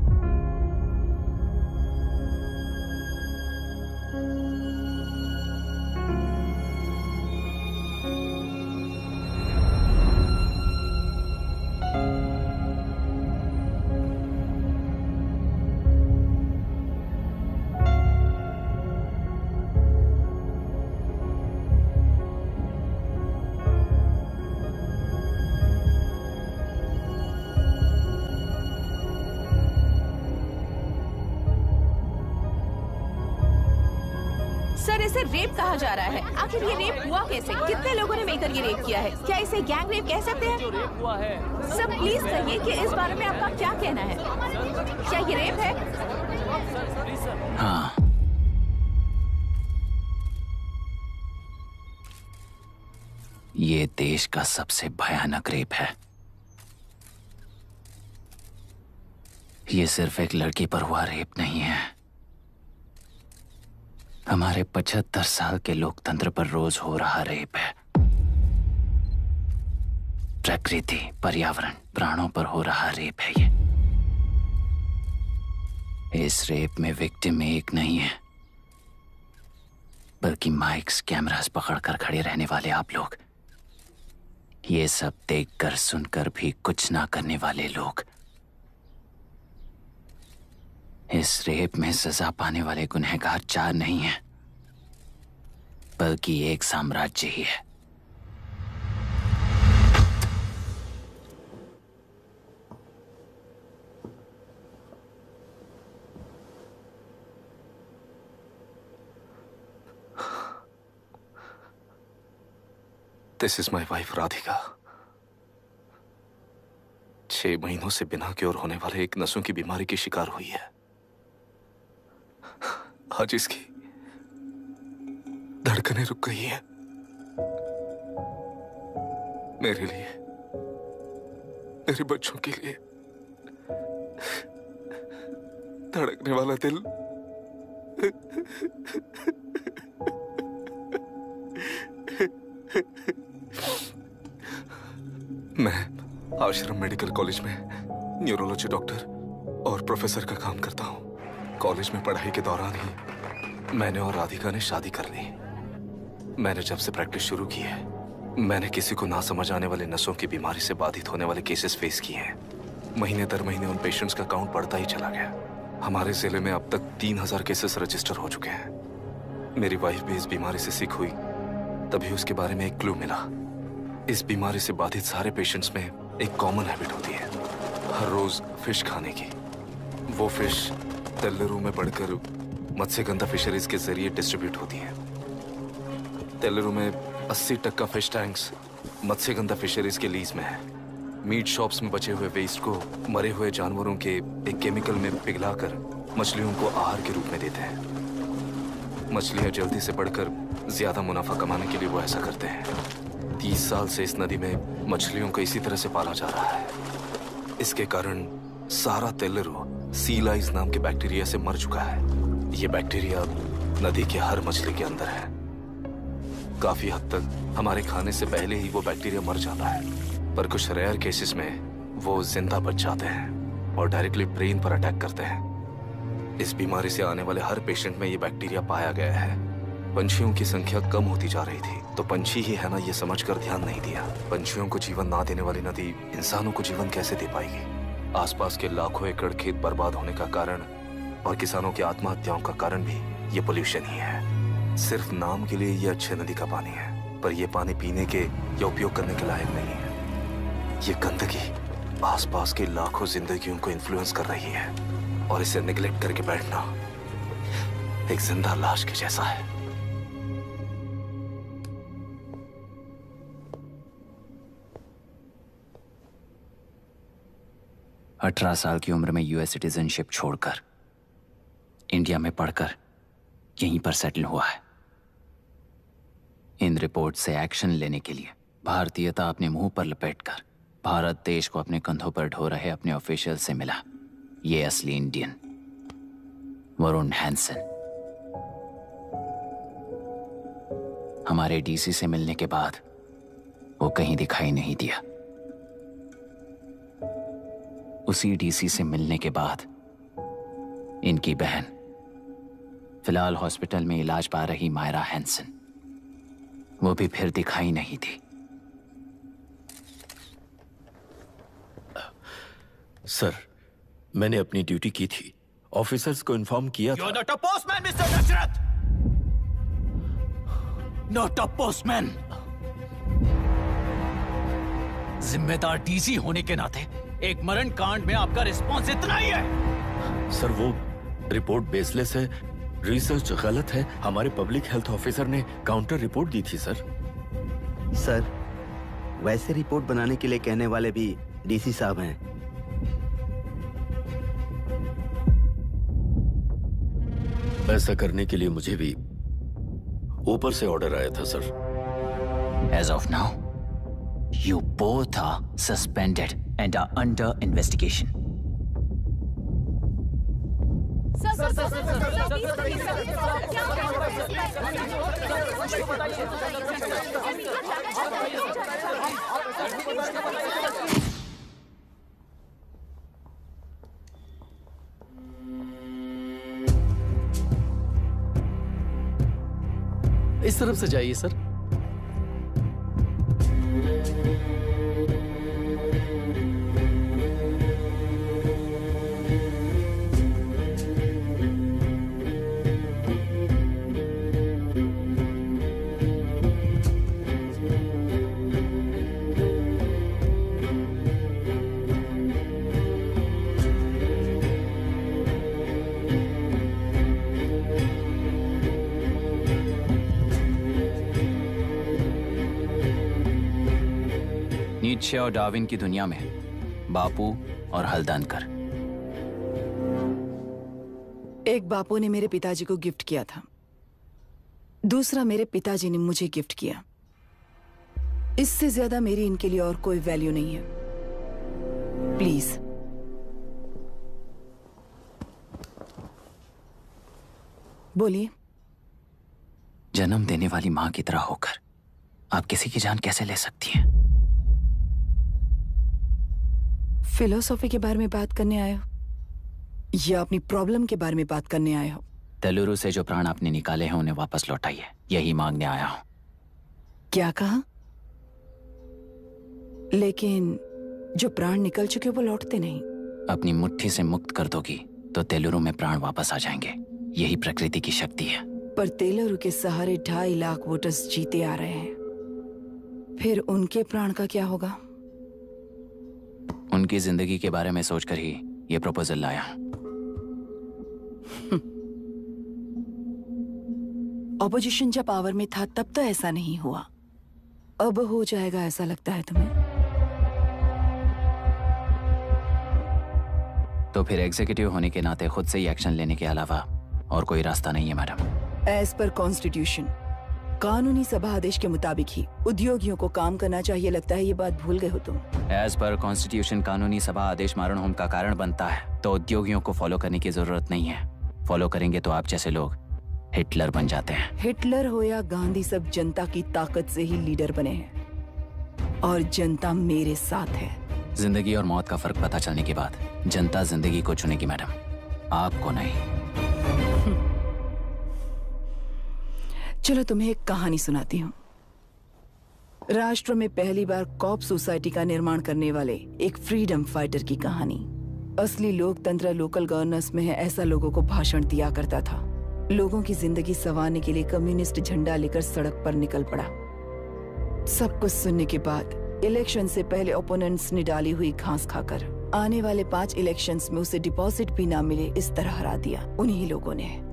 रेप कहा जा रहा है। आखिर ये रेप हुआ कैसे? कितने लोगों ने मिलकर ये रेप किया है? क्या इसे गैंग रेप कह सकते हैं? रेप हुआ है। सब प्लीज़ कहिए कि इस बारे में आपका क्या कहना है? क्या ये रेप है? हाँ। ये देश का सबसे भयानक रेप है। ये सिर्फ़ एक लड़की पर हुआ रेप नहीं है। हमारे पचहत्तर साल के लोकतंत्र पर रोज हो रहा रेप है। प्रकृति, पर्यावरण, प्राणों पर हो रहा रेप है ये। इस रेप में विक्टिम एक नहीं है, बल्कि माइक्स कैमरास पकड़कर खड़े रहने वाले आप लोग। ये सब देखकर, सुनकर भी कुछ ना करने वाले लोग। इस रेप में सजा पाने वाले गुनहगार चार नहीं हैं। बल्कि एक साम्राज्य ही है। This is my wife Radhika छह महीनों से बिना क्योर होने वाले एक नसों की बीमारी की शिकार हुई है। आज इसकी धड़कनें रुक गई है। मेरे लिए। मेरे बच्चों के लिए। धड़कने वाला दिल। मैं आश्रम मेडिकल कॉलेज में न्यूरोलॉजी डॉक्टर और प्रोफेसर का काम करता हूँ। कॉलेज में पढ़ाई के दौरान ही मैंने और राधिका ने शादी कर ली। मैंने जब से प्रैक्टिस शुरू की है, मैंने किसी को ना समझ आने वाले नसों की बीमारी से बाधित होने वाले केसेस फेस किए हैं। महीने दर महीने उन पेशेंट्स का काउंट बढ़ता ही चला गया। हमारे ज़िले में अब तक तीन हज़ार केसेस रजिस्टर हो चुके हैं। मेरी वाइफ भी इस बीमारी से सिक हुई। तभी उसके बारे में एक क्लू मिला। इस बीमारी से बाधित सारे पेशेंट्स में एक कॉमन हैबिट होती है, हर रोज फ़िश खाने की। वो फ़िश तेल्लरू में बढ़कर मत्स्यगंधा फिशरीज के ज़रिए डिस्ट्रीब्यूट होती हैं। तेल्लरू में 80 टक्का फ़िश टैंक्स मत्स्यगंधा फिशरीज के लीज में है। मीट शॉप्स में बचे हुए वेस्ट को मरे हुए जानवरों के एक केमिकल में पिघलाकर मछलियों को आहार के रूप में देते हैं। मछलियाँ जल्दी से बढ़कर ज़्यादा मुनाफा कमाने के लिए वो ऐसा करते हैं। तीस साल से इस नदी में मछलियों को इसी तरह से पाला जा रहा है। इसके कारण सारा तेलरू सीलाइज नाम के बैक्टीरिया से मर चुका है। ये बैक्टीरिया नदी के हर मछली के अंदर है। काफ़ी हद तक हमारे खाने से पहले ही वो बैक्टीरिया मर जाता है। पर कुछ रेयर केसेस में वो ज़िंदा बच जाते हैं और डायरेक्टली ब्रेन पर अटैक करते हैं। इस बीमारी से आने वाले हर पेशेंट में ये बैक्टीरिया पाया गया है। पंछियों की संख्या कम होती जा रही थी तो पंछी ही है ना ये समझ कर ध्यान नहीं दिया। पंछियों को जीवन ना देने वाली नदी इंसानों को जीवन कैसे दे पाएगी? आसपास के लाखों एकड़ खेत बर्बाद होने का कारण और किसानों की आत्महत्याओं का कारण भी ये पोल्यूशन ही है। सिर्फ़ नाम के लिए ये अच्छे नदी का पानी है, पर ये पानी पीने के या उपयोग करने के लायक नहीं है। ये गंदगी आसपास के लाखों जिंदगियों को इन्फ्लुएंस कर रही है, और इसे निगलेक्ट करके बैठना एक ज़िंदा लाश के जैसा है। अठारह साल की उम्र में यूएस सिटीजनशिप छोड़कर इंडिया में पढ़कर, यहीं पर सेटल हुआ है। इन रिपोर्ट से एक्शन लेने के लिए। भारतीयता अपने मुँह पर लपेटकर, भारत देश को अपने कंधों पर ढो रहे अपने ऑफिशियल से मिला। ये असली इंडियन वरुण हैंसन हमारे डीसी से मिलने के बाद, वो कहीं दिखाई नहीं दिया। उसी डीसी से मिलने के बाद, इनकी बहन, फ़िलहाल हॉस्पिटल में इलाज पा रही मायरा हैंसन वो भी फिर दिखाई नहीं थी सर मैंने अपनी ड्यूटी की थी ऑफिसर्स को इन्फॉर्म किया था not a postman, Mr. Dashrath! Not a postman! जिम्मेदार डीसी होने के नाते एक मरण कांड में आपका रिस्पॉन्स इतना ही है सर वो रिपोर्ट बेसलेस है रिसर्च गलत है। हमारे पब्लिक हेल्थ ऑफिसर ने काउंटर रिपोर्ट दी थी सर सर वैसे रिपोर्ट बनाने के लिए कहने वाले भी डीसी साहब हैं। ऐसा करने के लिए मुझे भी ऊपर से ऑर्डर आया था sir As of now, you both are suspended and इस तरफ़ से जाइए सर। और डाविन की दुनिया में बापू और हल्दनकर। एक बापू ने मेरे पिताजी को गिफ्ट किया था। दूसरा मेरे पिताजी ने मुझे गिफ्ट किया। इससे ज़्यादा मेरी इनके लिए और कोई वैल्यू नहीं है। प्लीज़ बोलिए। जन्म देने वाली माँ की तरह होकर आप किसी की जान कैसे ले सकती हैं? फिलोसॉफी के बारे में बात करने आए हो? या अपनी प्रॉब्लम के बारे में बात करने आए हो? तेलुरु से जो प्राण आपने निकाले हैं उन्हें वापस लौटाइए। यही मांगने आया हूँ। क्या कहा? लेकिन जो प्राण निकल चुके वो लौटते नहीं। अपनी मुट्ठी से मुक्त कर दोगी तो तेलुरु में प्राण वापस आ जाएँगे। यही प्रकृति की शक्ति है। पर तेलुरु के सहारे ढाई लाख वोटर्स जीते आ रहे हैं। फिर उनके प्राण का क्या होगा? उनकी ज़िंदगी के बारे में सोचकर ही ये प्रपोजल लाया। ऑपोजिशन जब पावर में था तब तो ऐसा नहीं हुआ। अब हो जाएगा ऐसा लगता है तुम्हें। तो फिर एग्जीक्यूटिव होने के नाते खुद से ही एक्शन लेने के अलावा और कोई रास्ता नहीं है मैडम एज पर कॉन्स्टिट्यूशन कानूनी सभा आदेश के मुताबिक ही उद्योगियों को काम करना चाहिए। लगता है ये बात भूल गए हो तुम। एज पर कॉन्स्टिट्यूशन कानूनी सभा आदेश मारण होम का कारण बनता है तो उद्योगियों को फॉलो करने की ज़रूरत नहीं है। फॉलो करेंगे तो आप जैसे लोग हिटलर बन जाते हैं। हिटलर हो या गांधी सब जनता की ताकत से ही लीडर बने हैं। और जनता मेरे साथ है। ज़िंदगी और मौत का फ़र्क पता चलने के बाद जनता ज़िंदगी को चुनेगी मैडम। आपको नहीं। चलो तुम्हें एक कहानी सुनाती हूँ। राष्ट्र में पहली बार कॉप सोसाइटी का निर्माण करने वाले एक फ्रीडम फाइटर की कहानी। असली लोकतंत्र लोकल गवर्नेंस में है, ऐसा लोगों को भाषण दिया करता था। लोगों की ज़िंदगी संवारने के लिए कम्युनिस्ट झंडा लेकर सड़क पर निकल पड़ा। सब कुछ सुनने के बाद इलेक्शन से पहले ओपोनेंट्स ने डाली हुई घास खाकर। आने वाले पाँच इलेक्शंस में उसे डिपॉजिट भी ना मिले, इस तरह हरा दिया। उन्हीं लोगों ने।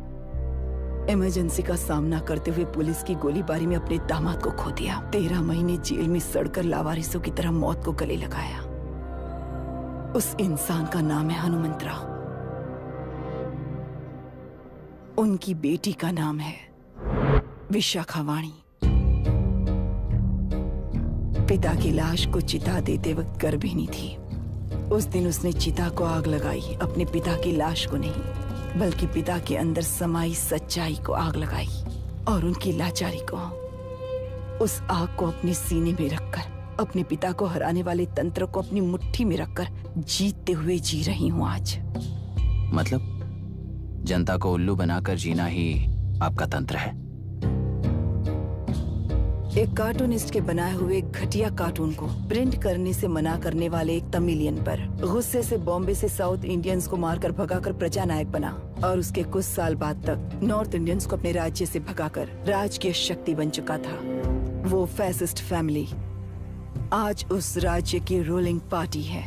इमरजेंसी का सामना करते हुए पुलिस की गोलीबारी में अपने दामाद को खो दिया। तेरह महीने जेल में सड़कर लावारिसों की तरह मौत को गले लगाया। उस इंसान का नाम है हनुमंतरा। उनकी बेटी का नाम है विशाखावाणी पिता की लाश को चिता देते वक्त गर्भिणी थी। उस दिन उसने चिता को आग लगाई, अपने पिता की लाश को नहीं। बल्कि पिता के अंदर समाई सच्चाई को आग लगाई और उनकी लाचारी को उस आग को अपने सीने में रखकर, अपने पिता को हराने वाले तंत्र को अपनी मुट्ठी में रखकर जीतते हुए जी रही हूँ आज। मतलब जनता को उल्लू बनाकर जीना ही आपका तंत्र है। एक कार्टूनिस्ट के बनाए हुए घटिया कार्टून को प्रिंट करने से मना करने वाले एक तमिलियन पर गुस्से से बॉम्बे से साउथ इंडियंस को मारकर भगाकर प्रजा नायक बना और उसके कुछ साल बाद तक नॉर्थ इंडियंस को अपने राज्य से भगाकर राजकीय शक्ति बन चुका था। वो फैसिस्ट फैमिली आज उस राज्य की रूलिंग पार्टी है।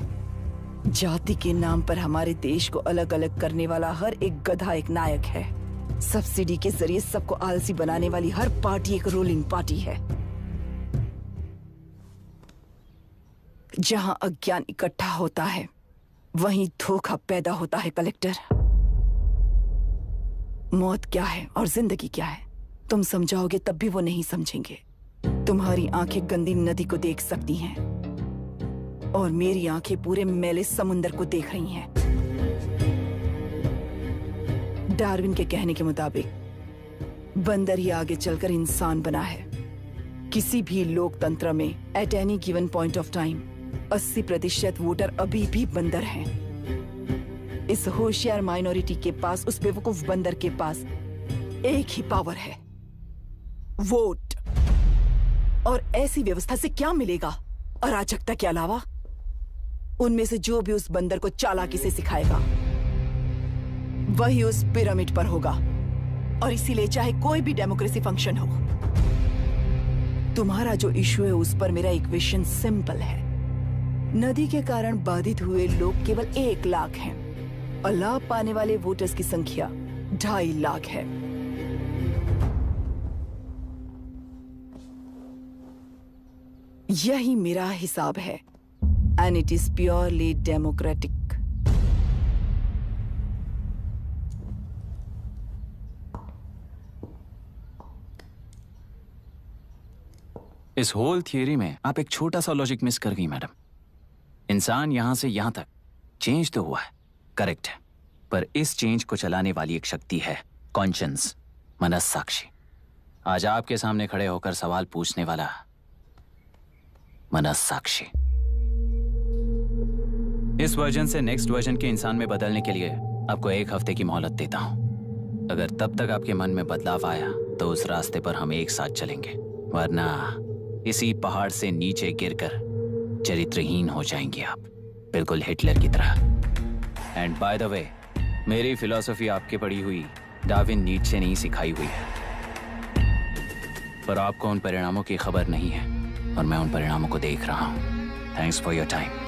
जाति के नाम पर हमारे देश को अलग अलग करने वाला हर एक गधा एक नायक है। सब्सिडी के ज़रिए सबको आलसी बनाने वाली हर पार्टी एक रूलिंग पार्टी है। जहाँ अज्ञान इकट्ठा होता है, वहीं धोखा पैदा होता है, कलेक्टर। मौत क्या है और ज़िंदगी क्या है? तुम समझाओगे तब भी वो नहीं समझेंगे। तुम्हारी आँखें गंदी नदी को देख सकती हैं और मेरी आँखें पूरे मेले समुंदर को देख रही हैं। डार्विन के कहने के मुताबिक, बंदर ही आगे चलकर इंसान बना है। किसी भी लोकतंत्र में at any given point of time 80 प्रतिशत वोटर अभी भी बंदर हैं। इस होशियार माइनॉरिटी के पास, उस बेवकूफ़ बंदर के पास एक ही पावर है, वोट। और ऐसी व्यवस्था से क्या मिलेगा? अराजकता के अलावा उनमें से जो भी उस बंदर को चालाकी से सिखाएगा, वही उस पिरामिड पर होगा। और इसीलिए चाहे कोई भी डेमोक्रेसी फ़ंक्शन हो, तुम्हारा जो इश्यू है उस पर मेरा इक्वेशन सिंपल है। नदी के कारण बाधित हुए लोग केवल एक लाख हैं। और लाभ पाने वाले वोटर्स की संख्या ढाई लाख है। यही मेरा हिसाब है। And it is purely democratic इस होल थियरी में आप एक छोटा सा लॉजिक मिस कर गई मैडम इंसान यहाँ से यहाँ तक। चेंज तो हुआ है। करेक्ट है। पर इस चेंज को चलाने वाली एक शक्ति है कॉन्शियंस मनस साक्षी आज आपके सामने खड़े होकर सवाल पूछने वाला मनस साक्षी इस वर्जन से नेक्स्ट वर्जन के इंसान में बदलने के लिए आपको एक हफ़्ते की मोहलत देता हूँ। अगर तब तक आपके मन में बदलाव आया तो उस रास्ते पर हम एक साथ चलेंगे। वरना इसी पहाड़ से नीचे गिरकर चरित्रहीन हो जाएँगे आप। बिल्कुल हिटलर की तरह। एंड बाय द वे मेरी फिलॉसफी आपके पड़ी हुई डाविन नीट से नहीं सिखाई हुई है। पर आपको उन परिणामों की खबर नहीं है, और मैं उन परिणामों को देख रहा हूँ। थैंक्स फॉर योर टाइम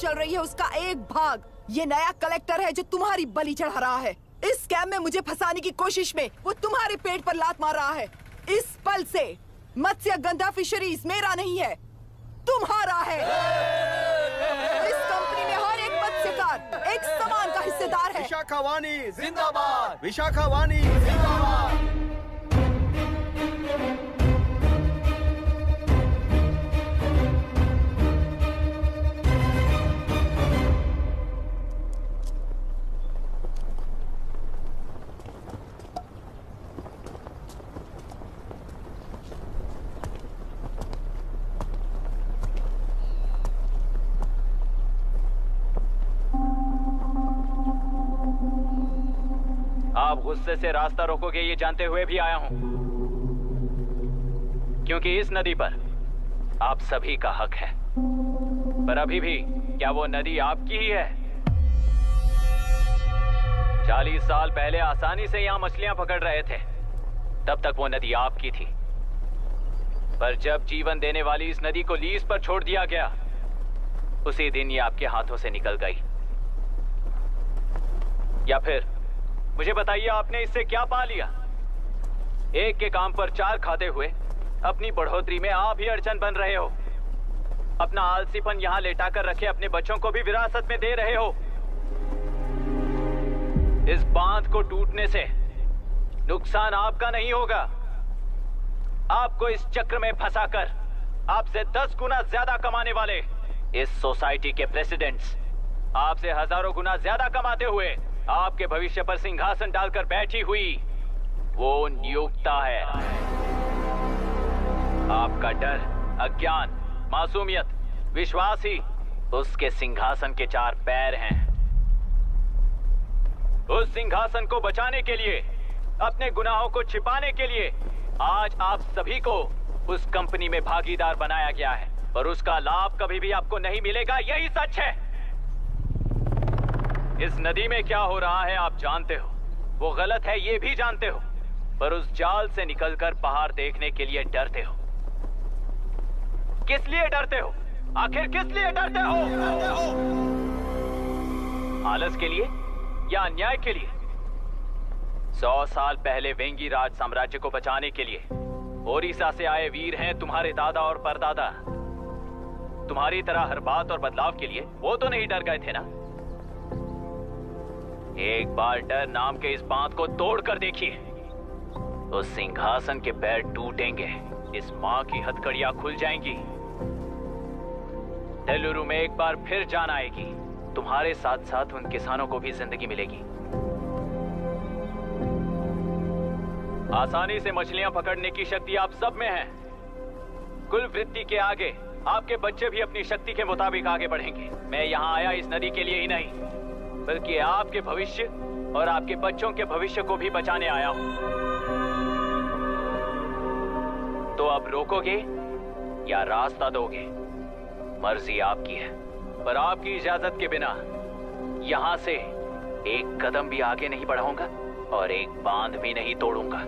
चाल रही है उसका एक भाग। ये नया कलेक्टर है जो तुम्हारी बलि चढ़ा रहा है। इस स्कैम में मुझे फंसाने की कोशिश में वो तुम्हारे पेट पर लात मार रहा है। इस पल से मत्स्य गंधा फिशरीज मेरा नहीं है, तुम्हारा है। इस कंपनी में हर एक मत्स्यकार एक समान का हिस्सेदार है। विशाखावाणी जिंदाबाद। विशाखावाणी जिंदाबाद। गुस्से से रास्ता रोकोगे, ये जानते हुए भी आया हूँ। क्योंकि इस नदी पर आप सभी का हक है। पर अभी भी क्या वो नदी आपकी ही है? चालीस साल पहले आसानी से यहाँ मछलियाँ पकड़ रहे थे। तब तक वो नदी आपकी थी। पर जब जीवन देने वाली इस नदी को लीज पर छोड़ दिया गया, उसी दिन ये आपके हाथों से निकल गई। या फिर मुझे बताइए, आपने इससे क्या पा लिया? एक के काम पर चार खाते हुए, अपनी बढ़ोतरी में आप ही अड़चन बन रहे हो। अपना आलसीपन यहाँ लेटा कर रखे, अपने बच्चों को भी विरासत में दे रहे हो। इस बाँध को टूटने से नुकसान आपका नहीं होगा। आपको इस चक्र में फंसाकर आपसे दस गुना ज़्यादा कमाने वाले इस सोसाइटी के प्रेसिडेंट्स आपसे हज़ारों गुना ज़्यादा कमाते हुए आपके भविष्य पर सिंहासन डालकर बैठी हुई वो नियोक्ता है। आपका डर, अज्ञान, मासूमियत, विश्वास ही उसके सिंहासन के चार पैर हैं। उस सिंहासन को बचाने के लिए, अपने गुनाहों को छिपाने के लिए, आज आप सभी को उस कंपनी में भागीदार बनाया गया है। पर उसका लाभ कभी भी आपको नहीं मिलेगा, यही सच है। इस नदी में क्या हो रहा है आप जानते हो। वो गलत है, ये भी जानते हो। पर उस जाल से निकलकर पहाड़ देखने के लिए डरते हो। किस लिए डरते हो? आखिर किस लिए डरते हो? आलस के लिए या अन्याय के लिए? सौ साल पहले वेंगी राज साम्राज्य को बचाने के लिए ओडिशा से आए वीर हैं तुम्हारे दादा और परदादा। तुम्हारी तरह हर बात और बदलाव के लिए वो तो नहीं डर गए थे ना? एक बार डर नाम के इस बाँध को तोड़ कर देखिए। उस सिंहासन के पैर टूटेंगे। इस माँ की हथकड़िया खुल जाएँगी। तेलुरु में एक बार फिर जान आएगी। तुम्हारे साथ साथ उन किसानों को भी ज़िंदगी मिलेगी। आसानी से मछलियाँ पकड़ने की शक्ति आप सब में है। कुल वृत्ति के आगे आपके बच्चे भी अपनी शक्ति के मुताबिक आगे बढ़ेंगे। मैं यहाँ आया इस नदी के लिए ही नहीं। बल्कि आपके भविष्य और आपके बच्चों के भविष्य को भी बचाने आया हूँ। तो आप रोकोगे या रास्ता दोगे? मर्ज़ी आपकी है, पर आपकी इजाज़त के बिना यहाँ से एक कदम भी आगे नहीं बढ़ाऊँगा और एक बाँध भी नहीं तोड़ूँगा।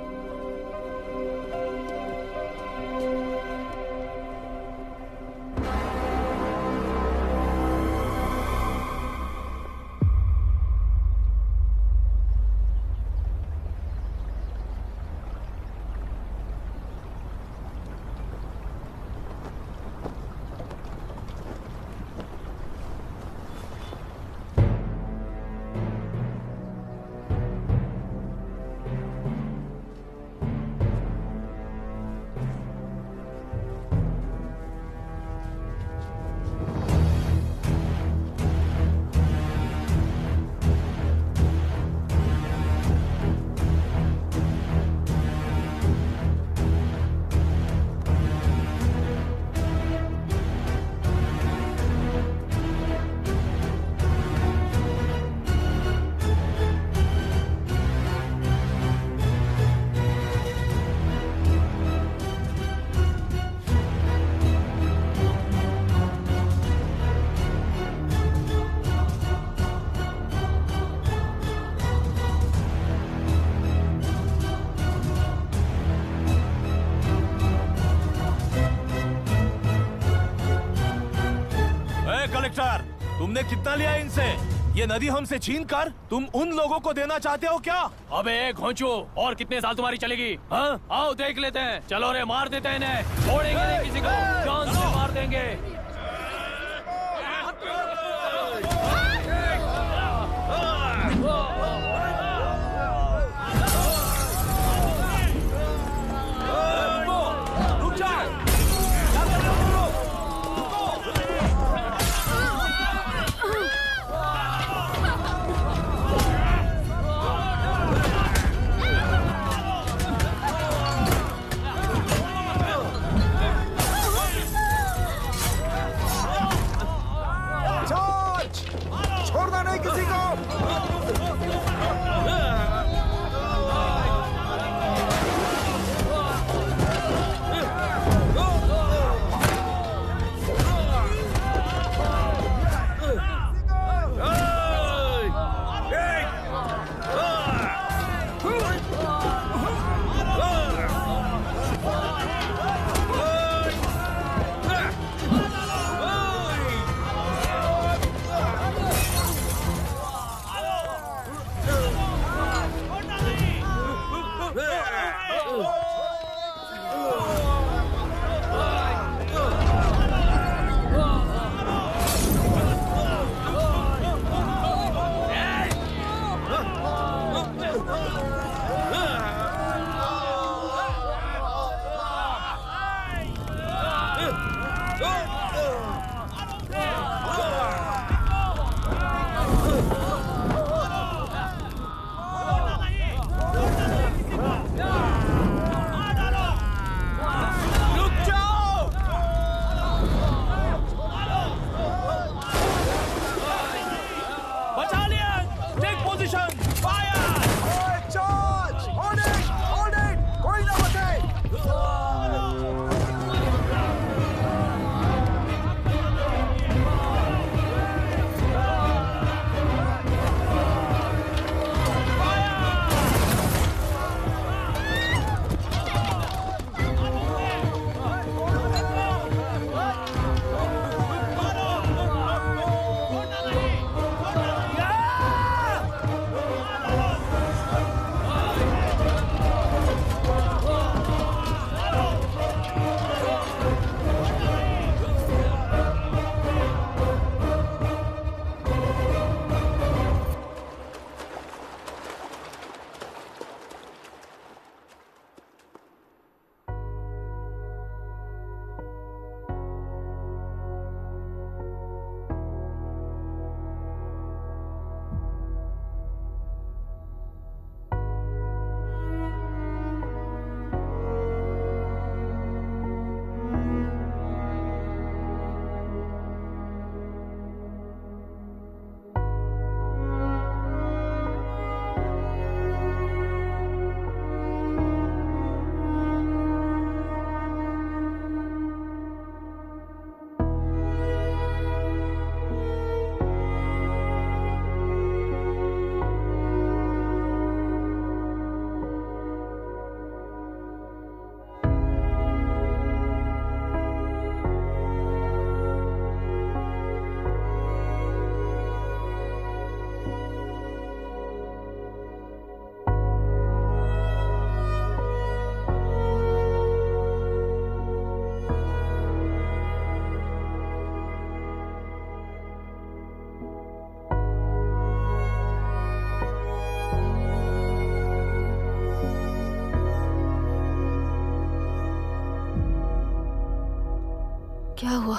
ये नदी हमसे छीन कर तुम उन लोगों को देना चाहते हो क्या? अबे घोंचू और कितने साल तुम्हारी चलेगी हाँ? आओ देख लेते हैं। चलो रे मार देते हैं इन्हें। छोड़ेंगे नहीं किसी को। जान से मार देंगे। Oh. क्या हुआ?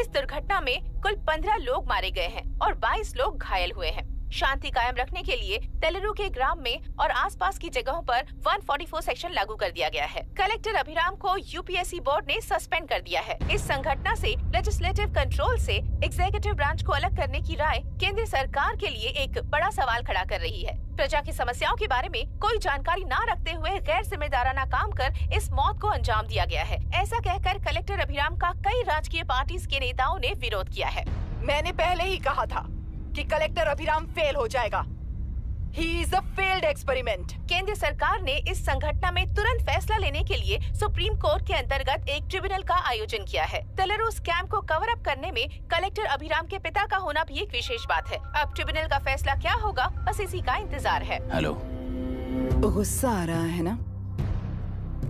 इस दुर्घटना में कुल 15 लोग मारे गए हैं और 22 लोग घायल हुए हैं। शांति कायम रखने के लिए तेलुरु के ग्राम में और आसपास की जगहों पर 144 सेक्शन लागू कर दिया गया है। कलेक्टर अभिराम को यूपीएससी बोर्ड ने सस्पेंड कर दिया है। इस संघटना से लेजिस्लेटिव कंट्रोल से एग्जीक्यूटिव ब्रांच को अलग करने की राय केंद्र सरकार के लिए एक बड़ा सवाल खड़ा कर रही है। प्रजा की समस्याओं के बारे में कोई जानकारी न रखते हुए गैर जिम्मेदाराना काम कर इस मौत को अंजाम दिया गया है। ऐसा कहकर कलेक्टर अभिराम का कई राजकीय पार्टी के नेताओं ने विरोध किया है। मैंने पहले ही कहा था कि कलेक्टर अभिराम फेल हो जाएगा। He is a failed experiment केंद्र सरकार ने इस संघटना में तुरंत फैसला लेने के लिए सुप्रीम कोर्ट के अंतर्गत एक ट्रिब्यूनल का आयोजन किया है। तेलुरु स्कैम को कवर अप करने में कलेक्टर अभिराम के पिता का होना भी एक विशेष बात है। अब ट्रिब्यूनल का फैसला क्या होगा बस इसी का इंतज़ार है। हेलो। गुस्सा आ रहा है ना?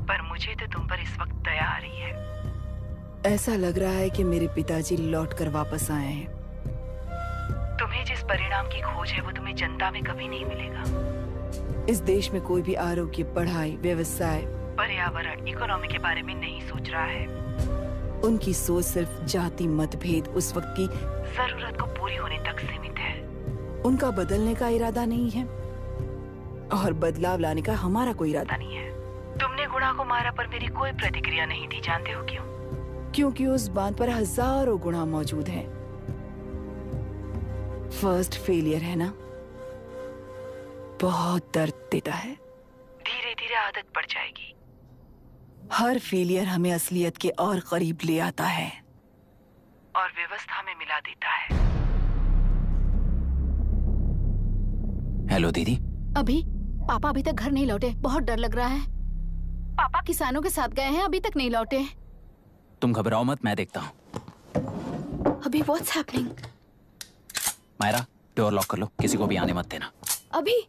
पर मुझे तो तुम पर इस वक्त दया आ रही है। ऐसा लग रहा है कि मेरे पिताजी लौट कर वापस आए हैं। तुम्हें जिस परिणाम की खोज है वो तुम्हें जनता में कभी नहीं मिलेगा। इस देश में कोई भी आरोग्य पढ़ाई व्यवसाय पर्यावरण इकोनॉमी के बारे में नहीं सोच रहा है। उनकी सोच सिर्फ़ जाति मतभेद उस वक्त की ज़रूरत को पूरी होने तक सीमित है। उनका बदलने का इरादा नहीं है और बदलाव लाने का हमारा कोई इरादा नहीं है। तुमने गुणा को मारा पर मेरी कोई प्रतिक्रिया नहीं दी जानते हो क्यों? क्योंकि उस बाँध पर हज़ारों गुणा मौजूद हैं। फ़र्स्ट फेलियर है ना? बहुत दर्द देता है। धीरे धीरे आदत पड़ जाएगी। हर फेलियर हमें असलियत के और करीब ले आता है। और व्यवस्था में मिला देता है। हेलो दीदी। अभी पापा अभी तक घर नहीं लौटे। बहुत डर लग रहा है। पापा किसानों के साथ गए हैं अभी तक नहीं लौटे। तुम घबराओ मत मैं देखता हूँ। अभी what's happening Myra door lock कर लो किसी को भी आने मत देना। अभी?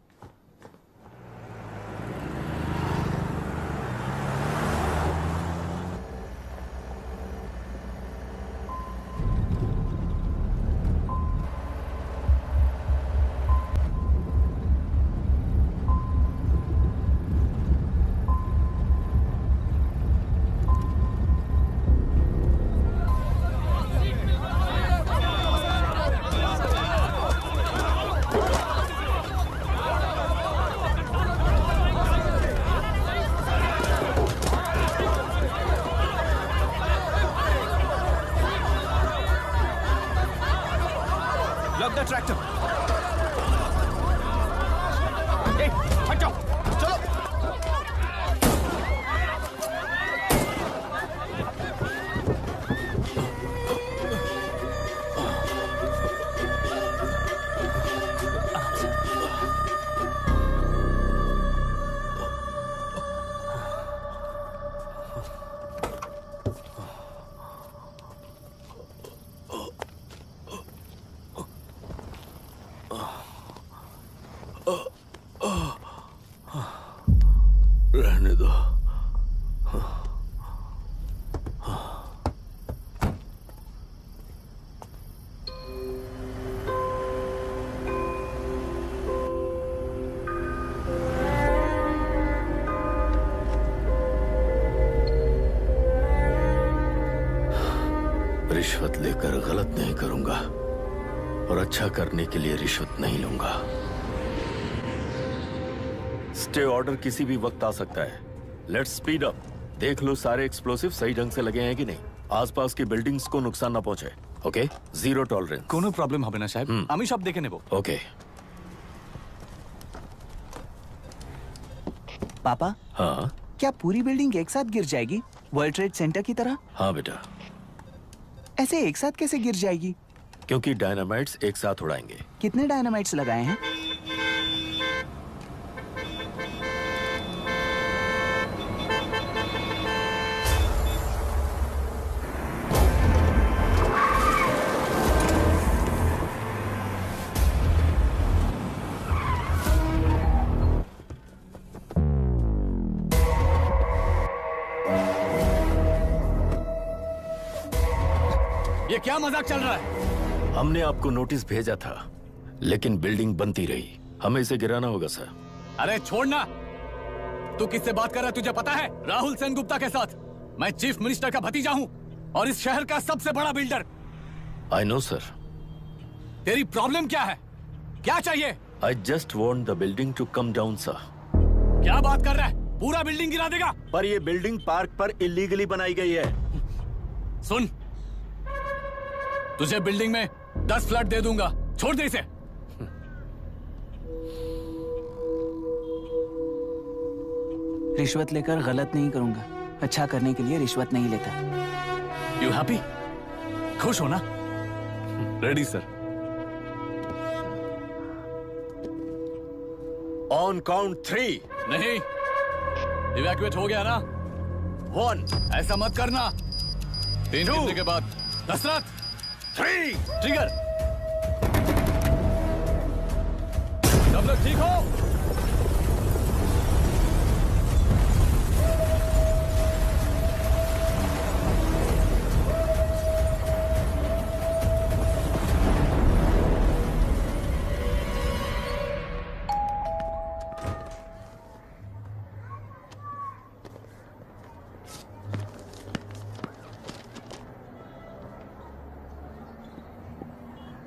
के लिए रिश्वत नहीं लूंगा स्टे ऑर्डर किसी भी वक्त आ सकता है लेट्स स्पीड अप देख लो सारे एक्सप्लोसिव सही ढंग से लगे हैं कि नहीं आसपास की बिल्डिंग्स को नुकसान ना पहुंचे ओके जीरो टॉलरेंस কোনো প্রবলেম হবে না সাহেব আমি সব দেখে নেব ओके पापा हाँ क्या पूरी बिल्डिंग एक साथ गिर जाएगी वर्ल्ड ट्रेड सेंटर की तरह हाँ बेटा ऐसे एक साथ कैसे गिर जाएगी क्योंकि डायनामाइट्स एक साथ उड़ाएँगे। कितने डायनामाइट्स लगाए हैं? ये क्या मज़ाक चल रहा है? हमने आपको नोटिस भेजा था लेकिन बिल्डिंग बनती रही। हमें इसे गिराना होगा सर। अरे छोड़ना तू किससे बात कर रहा है तुझे पता है? राहुल सेन गुप्ता के साथ। मैं चीफ मिनिस्टर का भतीजा हूँ और इस शहर का सबसे बड़ा बिल्डर। आई नो सर तेरी प्रॉब्लम क्या है? क्या चाहिए? I just want the building to come down sir क्या बात कर रहा है? पूरा बिल्डिंग गिरा देगा? पर ये बिल्डिंग पार्क पर इलीगली बनाई गई है। सुन। तुझे बिल्डिंग में दस फ्लैट दे दूँगा। छोड़ दे इसे। रिश्वत लेकर गलत नहीं करूँगा। अच्छा करने के लिए रिश्वत नहीं लेता। यू हैप्पी खुश हो ना? Ready sir on count three नहीं। इवैक्यूएट हो गया ना? वन ऐसा मत करना। तीन घंटे के बाद? दशरथ थ्री ट्रिगर सब लोग ठीक हो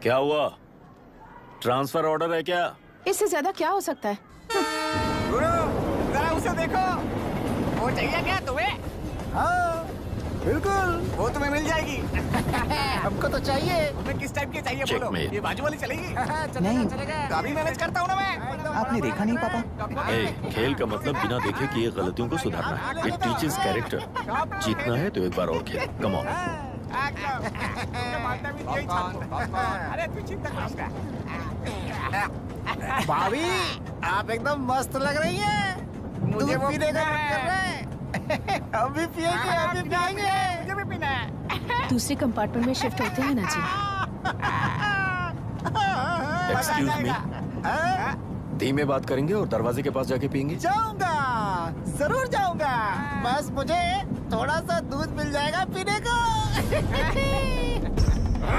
क्या हुआ? ट्रांसफ़र ऑर्डर है क्या? इससे ज़्यादा क्या हो सकता है? जरा उसे देखो। वो चाहिए क्या तुम्हें? हाँ बिल्कुल। वो तुम्हें मिल जाएगी। हमको तो चाहिए। तुम्हें किस टाइप की चाहिए बोलो? ये बाजू वाली चलेगी? नहीं। तो अभी मैनेज करता हूँ ना मैं। आपने देखा नहीं पापा? ए, खेल का मतलब बिना देखे किए गलतियों को सुधारना। है इट टीचेस कैरेक्टर जीतना है तो एक बार और खेल। कम अरे तू चिंता भाभी आप एकदम मस्त लग रही हैं। मुझे वो पीने का मन कर रहा है। अभी पिएँगे अभी पिएँगे मुझे भी पीना है। दूसरे कंपार्टमेंट में शिफ्ट होते हैं ना जी। एक्सक्यूज मी धीमे बात करेंगे और दरवाजे के पास जाके पियेंगे जाऊँगा ज़रूर जाऊँगा। बस मुझे थोड़ा सा दूध मिल जाएगा पीने को।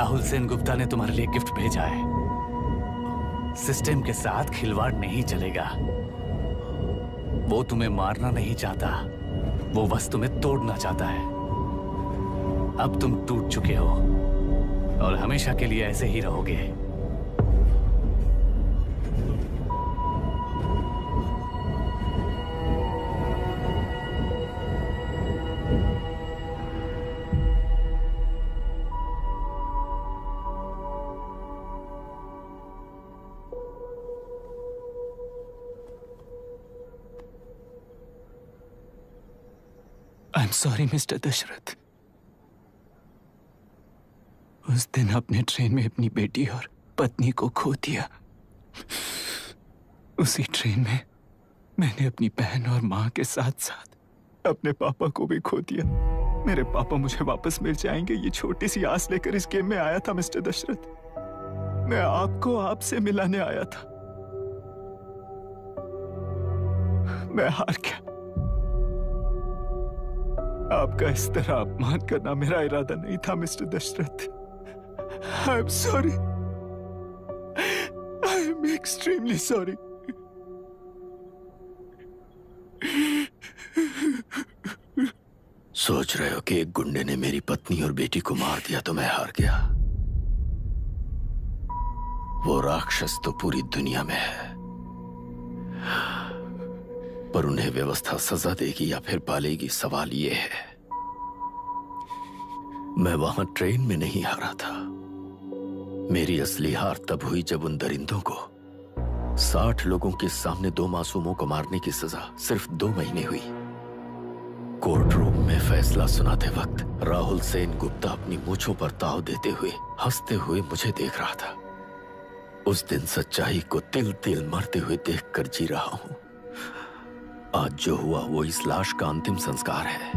राहुल सेन गुप्ता ने तुम्हारे लिए गिफ्ट भेजा है। सिस्टम के साथ खिलवाड़ नहीं चलेगा। वो तुम्हें मारना नहीं चाहता। वो बस तुम्हें तोड़ना चाहता है। अब तुम टूट चुके हो और हमेशा के लिए ऐसे ही रहोगे। एम सॉरी मिस्टर दशरथ उस दिन अपने ट्रेन में अपनी बेटी और पत्नी को खो दिया। उसी ट्रेन में मैंने अपनी बहन और माँ के साथ साथ अपने पापा को भी खो दिया। मेरे पापा मुझे वापस मिल जाएँगे, ये छोटी सी आस लेकर इस गेम में आया था मिस्टर दशरथ मैं आपको आपसे मिलाने आया था। मैं हार गया। आपका इस तरह अपमान करना मेरा इरादा नहीं था, mister Dashrath. I am sorry I am extremely sorry सोच रहे हो कि एक गुंडे ने मेरी पत्नी और बेटी को मार दिया तो मैं हार गया? वो राक्षस तो पूरी दुनिया में है। पर उन्हें व्यवस्था सजा देगी या फिर पालेगी, सवाल ये है। मैं वहाँ ट्रेन में नहीं हारा था। मेरी असली हार तब हुई जब उन दरिंदों को साठ लोगों के सामने दो मासूमों को मारने की सजा सिर्फ़ दो महीने हुई। कोर्ट रूम में फैसला सुनाते वक्त राहुल सेन गुप्ता अपनी मूछों पर ताव देते हुए हँसते हुए मुझे देख रहा था। उस दिन सच्चाई को तिल तिल मरते हुए देखकर जी रहा हूँ। आज जो हुआ, वो इस लाश का अंतिम संस्कार है।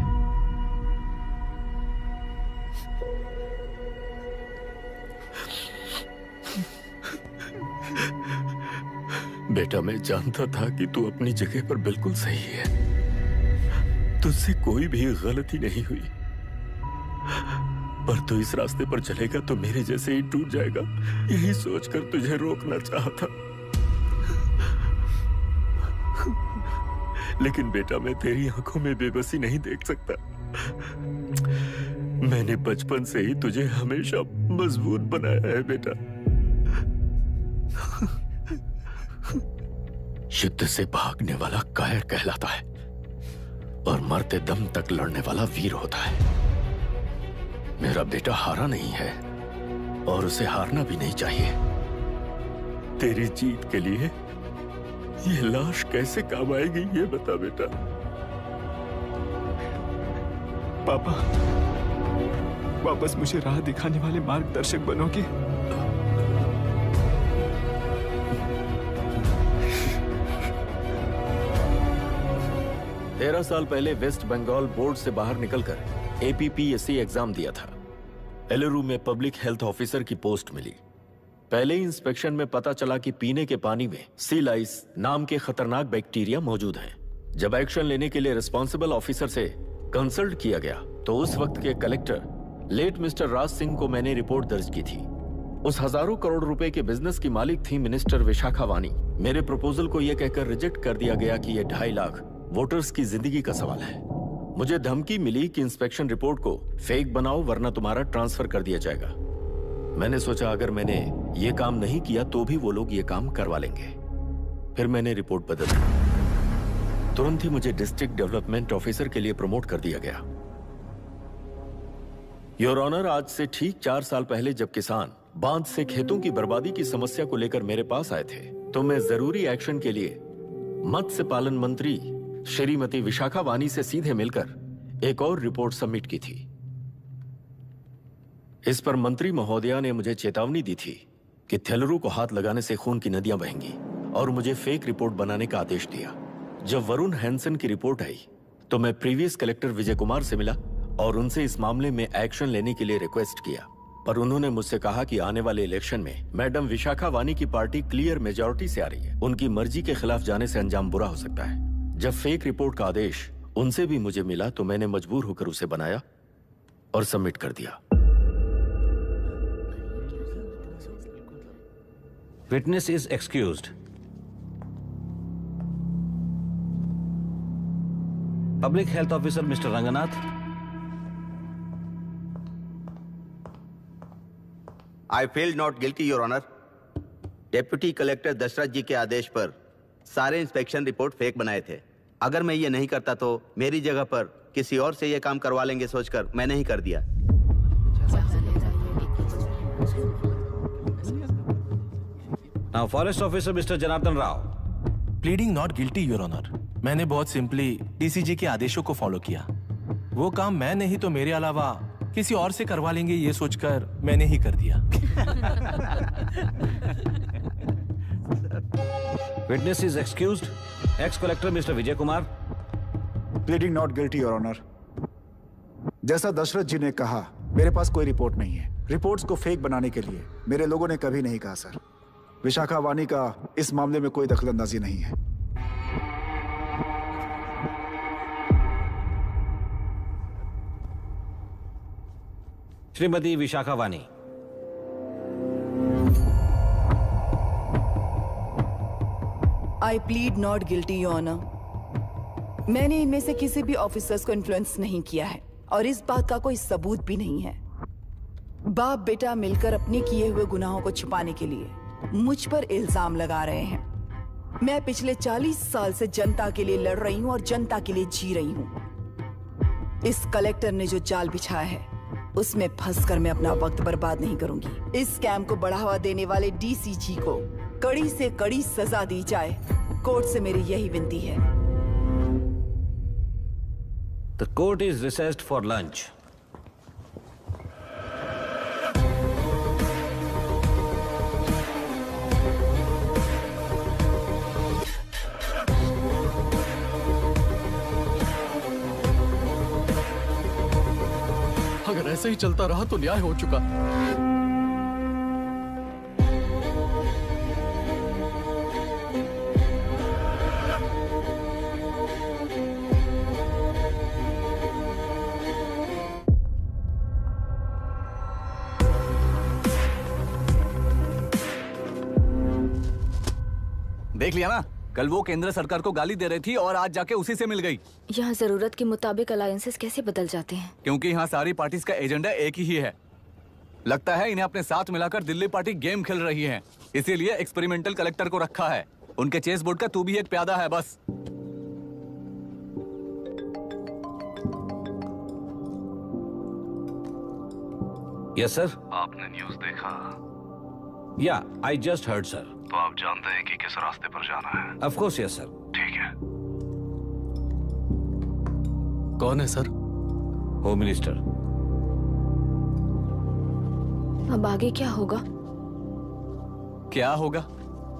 बेटा, मैं जानता था कि तू अपनी जगह पर बिल्कुल सही है। तुझसे कोई भी गलती नहीं हुई। पर तू इस रास्ते पर चलेगा तो मेरे जैसे ही टूट जाएगा। यही सोचकर तुझे रोकना चाहता। लेकिन बेटा मैं तेरी आँखों में बेबसी नहीं देख सकता। मैंने बचपन से ही तुझे हमेशा मज़बूत बनाया है बेटा। युद्ध से भागने वाला कायर कहलाता है और मरते दम तक लड़ने वाला वीर होता है। मेरा बेटा हारा नहीं है और उसे हारना भी नहीं चाहिए। तेरी जीत के लिए ये लाश कैसे काम आएगी ये बता बेटा। पापा, वापस मुझे राह दिखाने वाले मार्गदर्शक बनोगे? तेरह साल पहले वेस्ट बंगाल बोर्ड से बाहर निकलकर एपीपीएससी एग्ज़ाम दिया था। एलरू में पब्लिक हेल्थ ऑफिसर की पोस्ट मिली। पहले ही इंस्पेक्शन में पता चला कि पीने के पानी में सी लाइस नाम के खतरनाक बैक्टीरिया मौजूद हैं। जब एक्शन लेने के लिए रिस्पॉन्सिबल ऑफिसर से कंसल्ट किया गया तो उस वक्त के collector late mister Raj Singh को मैंने रिपोर्ट दर्ज की थी। उस हज़ारों करोड़ रुपए के बिज़नेस की मालिक थी मिनिस्टर विशाखा वानी मेरे प्रपोजल को यह कहकर रिजेक्ट कर दिया गया कि यह ढाई लाख वोटर्स की ज़िंदगी का सवाल है। मुझे धमकी मिली कि इंस्पेक्शन रिपोर्ट को फेक बनाओ, वरना तुम्हारा ट्रांसफ़र कर दिया जाएगा। मैंने सोचा, अगर मैंने ये काम नहीं किया तो भी वो लोग ये काम करवा लेंगे। फिर मैंने रिपोर्ट बदल दी। तुरंत ही मुझे डिस्ट्रिक्ट डेवलपमेंट ऑफिसर के लिए प्रमोट कर दिया गया। योर ऑनर, आज से ठीक चार साल पहले जब किसान बाँध से खेतों की बर्बादी की समस्या को लेकर मेरे पास आए थे तो मैं ज़रूरी एक्शन के लिए मत्स्य पालन मंत्री श्रीमती विशाखा वानी से सीधे मिलकर एक और रिपोर्ट सबमिट की थी। इस पर मंत्री महोदया ने मुझे चेतावनी दी थी कि थेलरू को हाथ लगाने से खून की नदियाँ बहेंगी और मुझे फेक रिपोर्ट बनाने का आदेश दिया। जब वरुण हैंसन की रिपोर्ट आई तो मैं प्रीवियस कलेक्टर विजय कुमार से मिला और उनसे इस मामले में एक्शन लेने के लिए रिक्वेस्ट किया। पर उन्होंने मुझसे कहा कि आने वाले इलेक्शन में मैडम विशाखा वानी की पार्टी क्लियर मेजोरिटी से आ रही है। उनकी मर्ज़ी के खिलाफ जाने से अंजाम बुरा हो सकता है। जब फेक रिपोर्ट का आदेश उनसे भी मुझे मिला तो मैंने मजबूर होकर उसे बनाया और सबमिट कर दिया। Witness is excused. Public Health Officer Mr. Ranganath. I feel not guilty your honour deputy collector Dashrath ji के आदेश पर सारे इंस्पेक्शन रिपोर्ट फेक बनाए थे अगर मैं ये नहीं करता तो मेरी जगह पर किसी और से ये काम करवा लेंगे सोचकर मैंने ही कर दिया Now, Forest Officer Mr. Janardhan Rao. Pleading not guilty your honour मैंने बहुत सिंपली डीसीजी के आदेशों को फॉलो किया वो काम मैं नहीं तो मेरे अलावा किसी और से करवा लेंगे ये सोचकर मैंने ही कर दिया Witness is excused. Ex-Collector Mr. Vijay Kumar. Pleading not guilty your honour जैसा दशरथ जी ने कहा मेरे पास कोई रिपोर्ट नहीं है रिपोर्ट्स को फेक बनाने के लिए मेरे लोगों ने कभी नहीं कहा सर विशाखा वानी का इस मामले में कोई दखलंदाजी नहीं है। Shrimati Vishakha Vani I plead not guilty honour मैंने इनमें से किसी भी ऑफिसर्स को इन्फ्लुएंस नहीं किया है और इस बात का कोई सबूत भी नहीं है। बाप बेटा मिलकर अपने किए हुए गुनाहों को छुपाने के लिए। मुझ पर इल्ज़ाम लगा रहे हैं। मैं पिछले 40 साल से जनता के लिए लड़ रही हूँ और जनता के लिए जी रही हूँ। इस कलेक्टर ने जो जाल बिछाया है, उसमें फंसकर मैं अपना वक्त बर्बाद नहीं करूँगी। इस स्कैम को बढ़ावा देने वाले डीसीजी को कड़ी से कड़ी सजा दी जाए, कोर्ट से मेरी यही विनती है। The court is recessed. ऐसे ही चलता रहा तो न्याय हो चुका। देख लिया ना? कल वो केंद्र सरकार को गाली दे रही थी और आज जाके उसी से मिल गई। यहाँ ज़रूरत के मुताबिक अलायंसेस कैसे बदल जाते हैं? क्योंकि यहाँ सारी पार्टीज़ का एजेंडा एक ही है। लगता है इन्हें अपने साथ मिलाकर दिल्ली पार्टी गेम खेल रही है। इसीलिए एक्सपेरिमेंटल कलेक्टर को रखा है। उनके चेस बोर्ड का तू भी एक प्यादा है बस। Yes, sir. आपने न्यूज़ देखा। Yeah, I just heard, sir. तो आप जानते हैं कि किस रास्ते पर जाना है? Of course, yes, sir. ठीक है। कौन है सर? होम मिनिस्टर अब आगे क्या होगा? क्या होगा?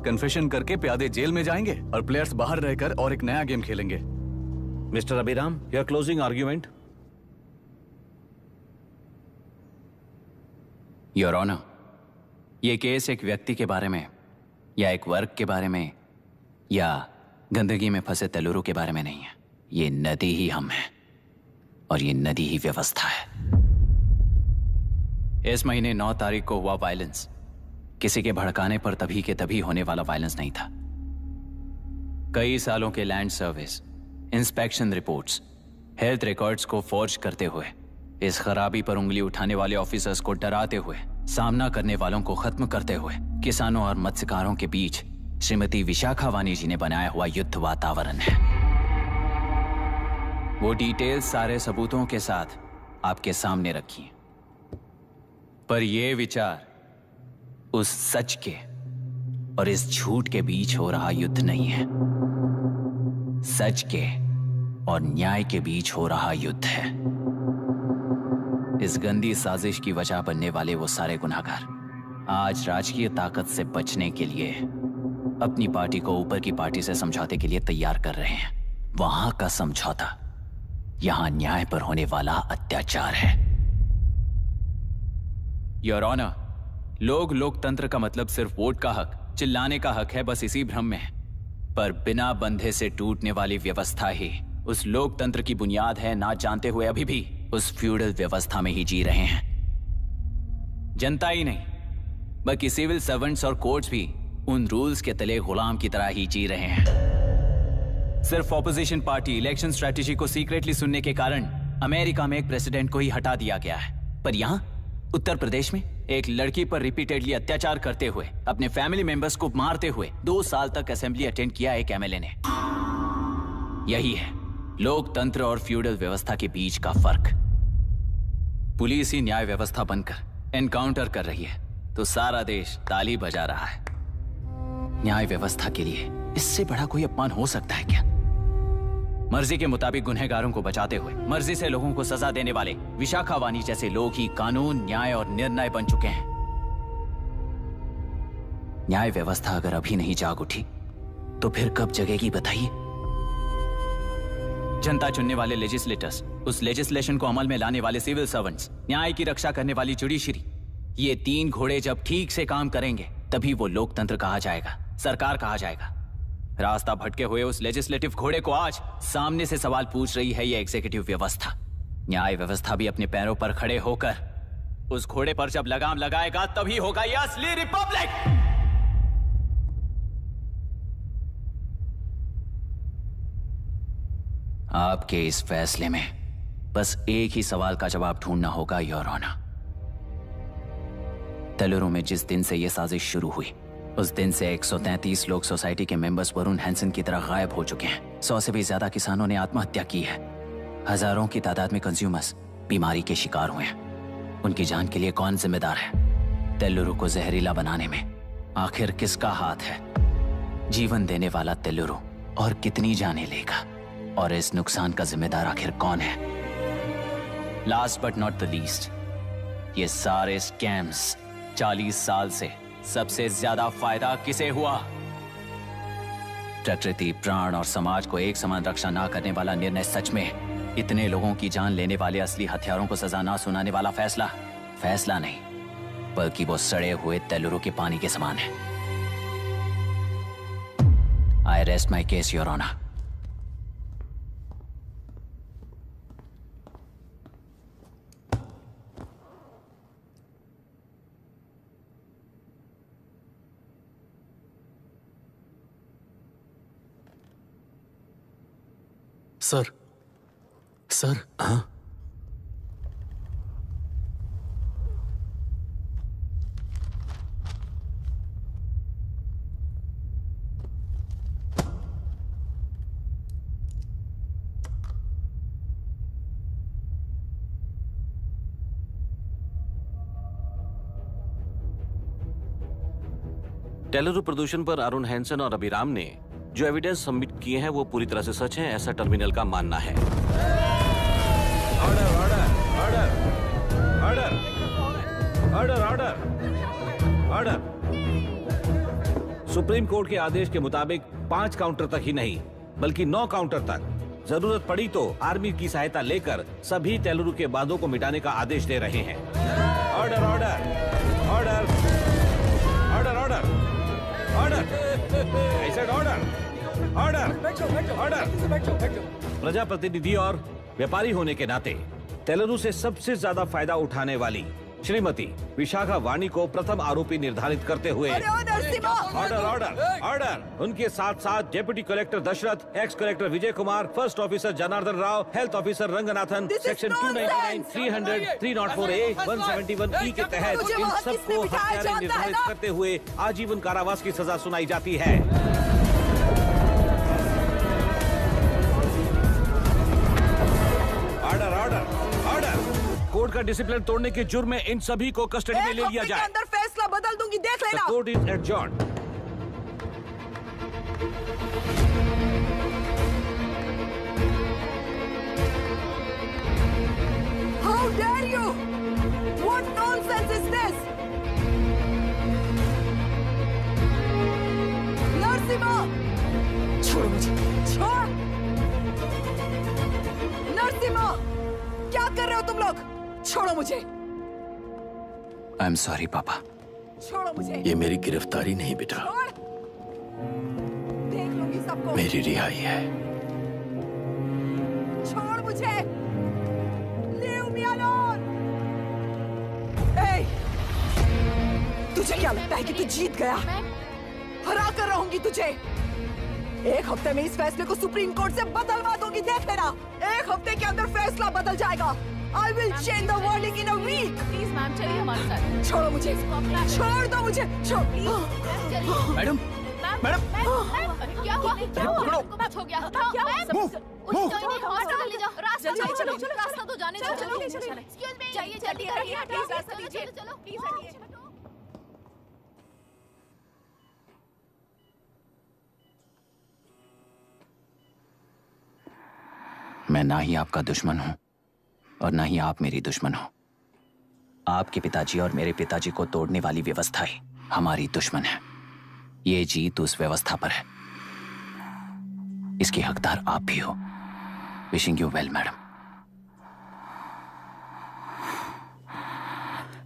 कन्फेशन करके प्यादे जेल में जाएँगे और प्लेयर्स बाहर रहकर और एक नया गेम खेलेंगे। Mister Abhiram your closing argument your honour ये केस एक व्यक्ति के बारे में, या एक वर्ग के बारे में, या गंदगी में फंसे तेलुरु के बारे में नहीं है। ये नदी ही हम हैं, और ये नदी ही व्यवस्था है। इस महीने नौ तारीख को हुआ वायलेंस किसी के भड़काने पर तभी के तभी होने वाला वायलेंस नहीं था। कई सालों के land service inspection reports health records को फोर्ज करते हुए, इस खराबी पर उंगली उठाने वाले ऑफिसर्स को डराते हुए सामना करने वालों को खत्म करते हुए किसानों और मत्स्यकारों के बीच श्रीमती विशाखा वानी जी ने बनाया हुआ युद्ध वातावरण है। वो डिटेल सारे सबूतों के साथ आपके सामने रखी। पर ये विचार उस सच के और इस झूठ के बीच हो रहा युद्ध नहीं है। सच के और न्याय के बीच हो रहा युद्ध है। इस गंदी साजिश की वजह बनने वाले वो सारे गुनाहगार, आज राजकीय ताकत से बचने के लिए, अपनी पार्टी को ऊपर की पार्टी से समझौते के लिए तैयार कर रहे हैं। वहाँ का समझौता, यहाँ न्याय पर होने वाला अत्याचार है। योर ऑनर लोग लोकतंत्र का मतलब सिर्फ़ वोट का हक, चिल्लाने का हक है, बस इसी भ्रम में। पर बिना बंधे से टूटने वाली व्यवस्था ही उस लोकतंत्र की बुनियाद है, ना जानते हुए अभी भी। उस फ्यूडल व्यवस्था में ही जी रहे हैं। जनता ही नहीं, बल्कि सिविल सर्वेंट्स और कोर्ट्स भी उन रूल्स के तले गुलाम की तरह ही जी रहे हैं। सिर्फ़ ऑपोजिशन पार्टी इलेक्शन स्ट्रेटेजी को सीक्रेटली सुनने के कारण अमेरिका में एक प्रेसिडेंट को ही हटा दिया गया है। पर यहाँ, उत्तर प्रदेश में एक लड़की पर रिपीटेडली अत्याचार करते हुए, अपने फैमिली मेंबर्स को मारते हुए दो साल तक असेंबली अटेंड किया एक एमएलए ने। यही है, लोकतंत्र और फ्यूडल व्यवस्था के बीच का फ़र्क। पुलिस ही न्याय व्यवस्था बनकर एनकाउंटर कर रही है। तो सारा देश ताली बजा रहा है। न्याय व्यवस्था के लिए इससे बड़ा कोई अपमान हो सकता है क्या? मर्ज़ी के मुताबिक गुनहगारों को बचाते हुए, मर्ज़ी से लोगों को सजा देने वाले विशाखा वानी जैसे लोग ही कानून, न्याय और निर्णय बन चुके हैं। न्याय व्यवस्था अगर अभी नहीं जाग उठी तो फिर कब जगेगी बताइए? जनता चुनने वाले लेजिस्लेटर्स उस लेजिस्लेशन को अमल में लाने वाले सिविल सर्वेंट्स न्याय की रक्षा करने वाली जुडिशरी ये तीन घोड़े जब ठीक से काम करेंगे, तभी वो लोकतंत्र कहा जाएगा, सरकार कहा जाएगा। रास्ता भटके हुए उस लेजिस्लेटिव घोड़े को आज सामने से सवाल पूछ रही है ये एग्जीक्यूटिव व्यवस्था। न्याय व्यवस्था भी अपने पैरों पर खड़े होकर, उस घोड़े पर जब लगाम लगाएगा, तभी होगा ये असली रिपब्लिक आपके इस फैसले में बस एक ही सवाल का जवाब ढूंढना होगा, योर ऑनर। तेलुरु में जिस दिन से यह साजिश शुरू हुई, उस दिन से 133 लोग सोसाइटी के मेंबर्स वरुण हैंसन की तरह गायब हो चुके हैं। सौ से भी ज़्यादा किसानों ने आत्महत्या की है। हज़ारों की तादाद में कंज्यूमर्स बीमारी के शिकार हुए हैं। उनकी जान के लिए कौन जिम्मेदार है? तेलुरु को जहरीला बनाने में आखिर किसका हाथ है? जीवन देने वाला तेलुरु और कितनी जाने लेगा? और इस नुकसान का जिम्मेदार आखिर कौन है? Last but not the least ये सारे स्कैम्स 40 साल से सबसे ज़्यादा फ़ायदा किसे हुआ? प्रकृति, प्राण और समाज को एक समान रक्षा ना करने वाला निर्णय सच में इतने लोगों की जान लेने वाले असली हथियारों को सजा ना सुनाने वाला फैसला? फैसला नहीं, बल्कि वो सड़े हुए तेलुरु के पानी के समान है। I rest my case your honour sir. Sir. हाँ? टेलुरु प्रदूषण पर अरुण हैंसन और अभिराम ने जो एविडेंस सबमिट किए हैं वो पूरी तरह से सच है ऐसा टर्मिनल का मानना है। Order order order order order supreme court के आदेश के मुताबिक पाँच काउंटर तक ही नहीं बल्कि नौ काउंटर तक। ज़रूरत पड़ी तो आर्मी की सहायता लेकर सभी तेलुरु के बांधों को मिटाने का आदेश दे रहे हैं। Order order order order order order ऐसे ऑर्डर ऑर्डर ऑर्डर प्रजाप्रतिनिधि और व्यापारी होने के नाते तेलुरु से सबसे ज़्यादा फ़ायदा उठाने वाली श्रीमती विशाखा वाणी को प्रथम आरोपी निर्धारित करते हुए ऑर्डर ऑर्डर ऑर्डर उनके साथ साथ deputy collector Dashrath ex collector Vijay Kumar first officer Janardhan Rao health officer Ranganathan section 299, 300, 304 A, 171 E के तहत इन सबको हत्यारे निर्धारित करते हुए आजीवन कारावास की सजा सुनाई जाती है। का डिसिप्लिन तोड़ने के जुर्म में इन सभी को कस्टडी में ले लिया जाए। अंदर फैसला बदल दूँगी देख लेना। Court is adjourn How dare you? What nonsense is this? छोड़ो मुझे। छोड़! नरसिम्हा क्या कर रहे हो तुम लोग? छोड़ो मुझे। आई एम सॉरी पापा। छोड़ो मुझे। ये मेरी गिरफ्तारी नहीं बेटा। देख लूँगी सबको। मेरी रिहाई है। छोड़ मुझे। Leave me alone! Hey! तुझे क्या लगता है कि तू जीत गया? हरा कर रहूँगी तुझे। एक हफ़्ते में इस फैसले को सुप्रीम कोर्ट से बदलवा दूँगी देख लेना। एक हफ़्ते के अंदर फैसला बदल जाएगा। I will change the wording in a week please ma'am चलिए हमारे साथ छोड़ो मुझे। छोड़ दो मुझे। छोड़। मैडम मैडम क्या हुआ? क्या हुआ? कुछ हो गया? क्या हुआ? उस कोई नहीं हॉस्पिटल ले जाओ। रास्ता चलो, चलो चलो, चलो रास्ता तो जाने दो। चलो, चलो। एक्सक्यूज मी जल्दी प्लीज़ रास्ता दीजिए। चलो चलो। प्लीज़ हटिए। मैं ना ही आपका दुश्मन हूँ। और ना ही आप मेरी दुश्मन हो। आपके पिताजी और मेरे पिताजी को तोड़ने वाली व्यवस्था ही हमारी दुश्मन है। ये जीत उस व्यवस्था पर है। इसके हकदार आप भी हो। विशिंग यू वेल मैडम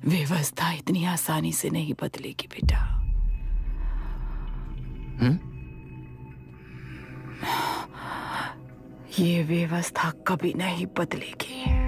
व्यवस्था इतनी आसानी से नहीं बदलेगी बेटा। ये व्यवस्था कभी नहीं बदलेगी।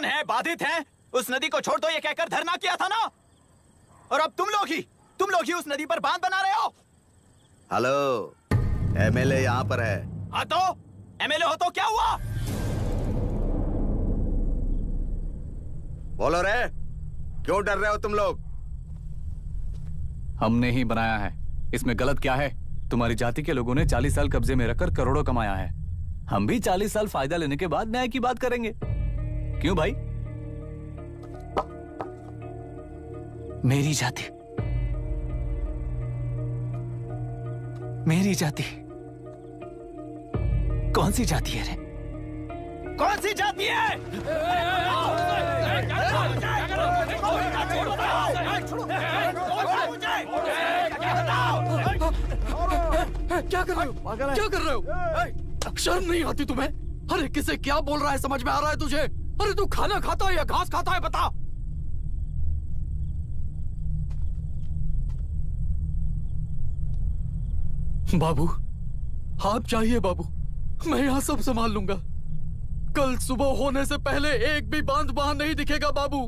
किसान है बाधित है। उस नदी को छोड़ दो ये कहकर धरना किया था ना? और अब तुम लोग ही तुम लोग ही उस नदी पर बाँध बना रहे हो। हेलो एमएलए यहाँ पर है। हाँ तो एमएलए हो तो क्या हुआ? बोलो रे क्यों डर रहे हो तुम लोग? हमने ही बनाया है। इसमें गलत क्या है? तुम्हारी जाति के लोगों ने 40 साल कब्जे में रखकर करोड़ों कमाया है। हम भी 40 साल फ़ायदा लेने के बाद न्याय की बात करेंगे। क्यों भाई? मेरी जाति। मेरी जाति। कौन सी जाति है रे? कौन सी जाति है? क्या कर रहे हो? क्या कर रहे हो? शर्म नहीं आती तुम्हें। अरे किसे क्या बोल रहा है? समझ में आ रहा है तुझे। अरे तू खाना खाता है या घास खाता है, बता। बाबू, आप चाहिए बाबू, मैं यहाँ सब संभाल लूँगा। कल सुबह होने से पहले एक भी बाँध बाँध नहीं दिखेगा, बाबू।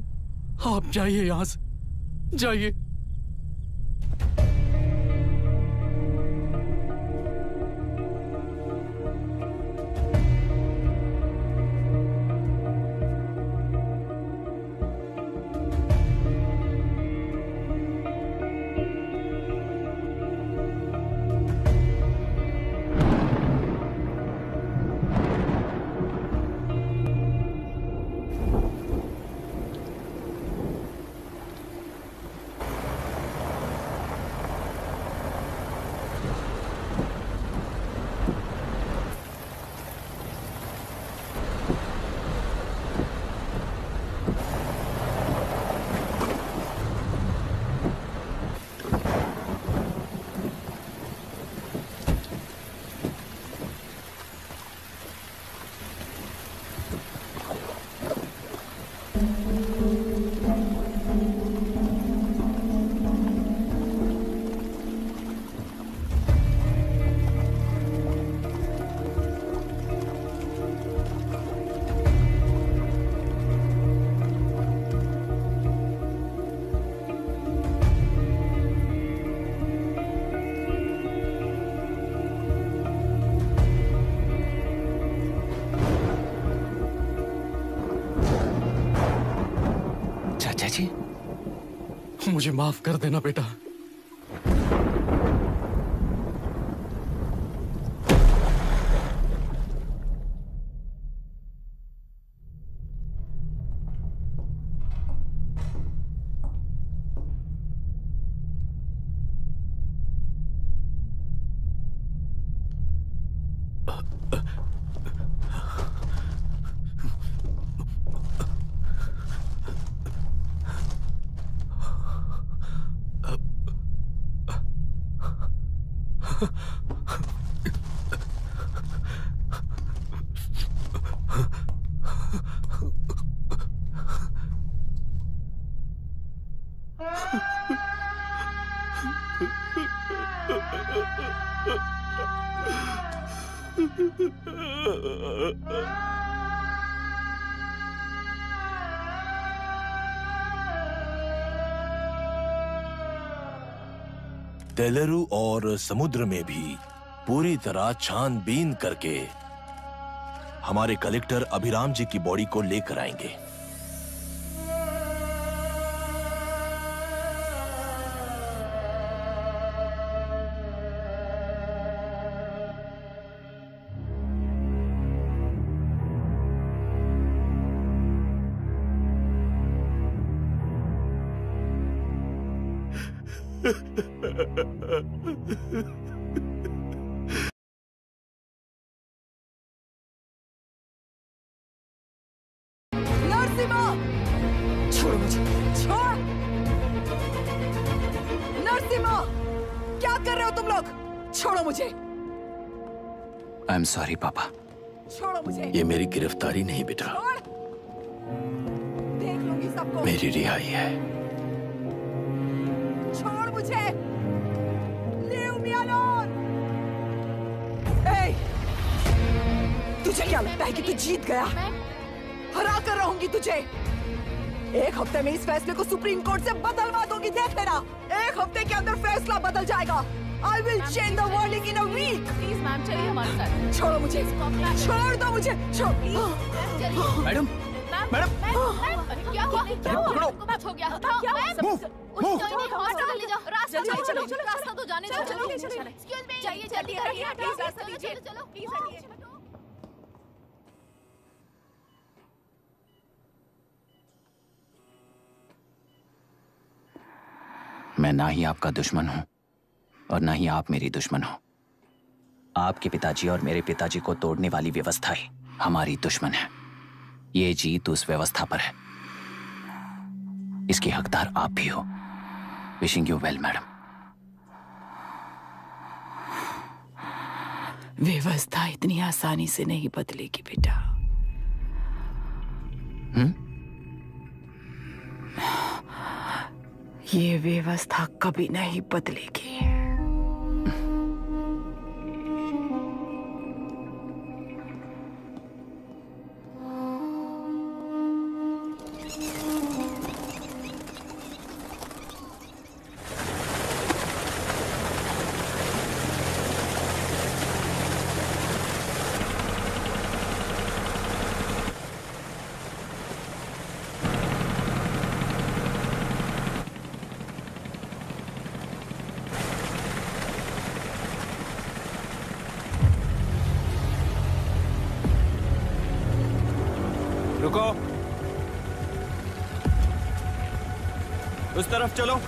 आप जाइए यहाँ से। जाइए। मुझे माफ़ कर देना बेटा। 呃，呵呵。तेलरू और समुद्र में भी पूरी तरह छानबीन करके हमारे कलेक्टर अभिराम जी की बॉडी को लेकर आएँगे। जीत गया। हरा कर रहूँगी तुझे। एक हफ़्ते में इस फैसले को सुप्रीम कोर्ट से बदलवा दूँगी देख लेना। एक हफ़्ते के अंदर फैसला बदल जाएगा। I will change the world in a week please ma'am चलिए हमारे साथ। छोड़ो मुझे। छोड़ दो मुझे। छोड़। Madam madam. क्या हुआ? क्या हुआ? कुछ हो गया। move. हॉस्पिटल ले जाओ। रास्ता चलो चलो, चलो रास्ता तो जाने दो। चलो, चलो। एक्सक्यूज मी जाइए, जल्दी प्लीज़ रास्ता दीजिए दीजिए। चलो प्लीज़ आइए मैं ना ही आपका दुश्मन हूँ और ना ही आप मेरी दुश्मन हो। आपके पिताजी और मेरे पिताजी को तोड़ने वाली व्यवस्था ही हमारी दुश्मन है। ये जीत उस व्यवस्था पर है। इसके हकदार आप भी हो। विशिंग यू वेल मैडम व्यवस्था इतनी आसानी से नहीं बदलेगी बेटा। ये व्यवस्था कभी नहीं बदलेगी। तरफ़ चलो।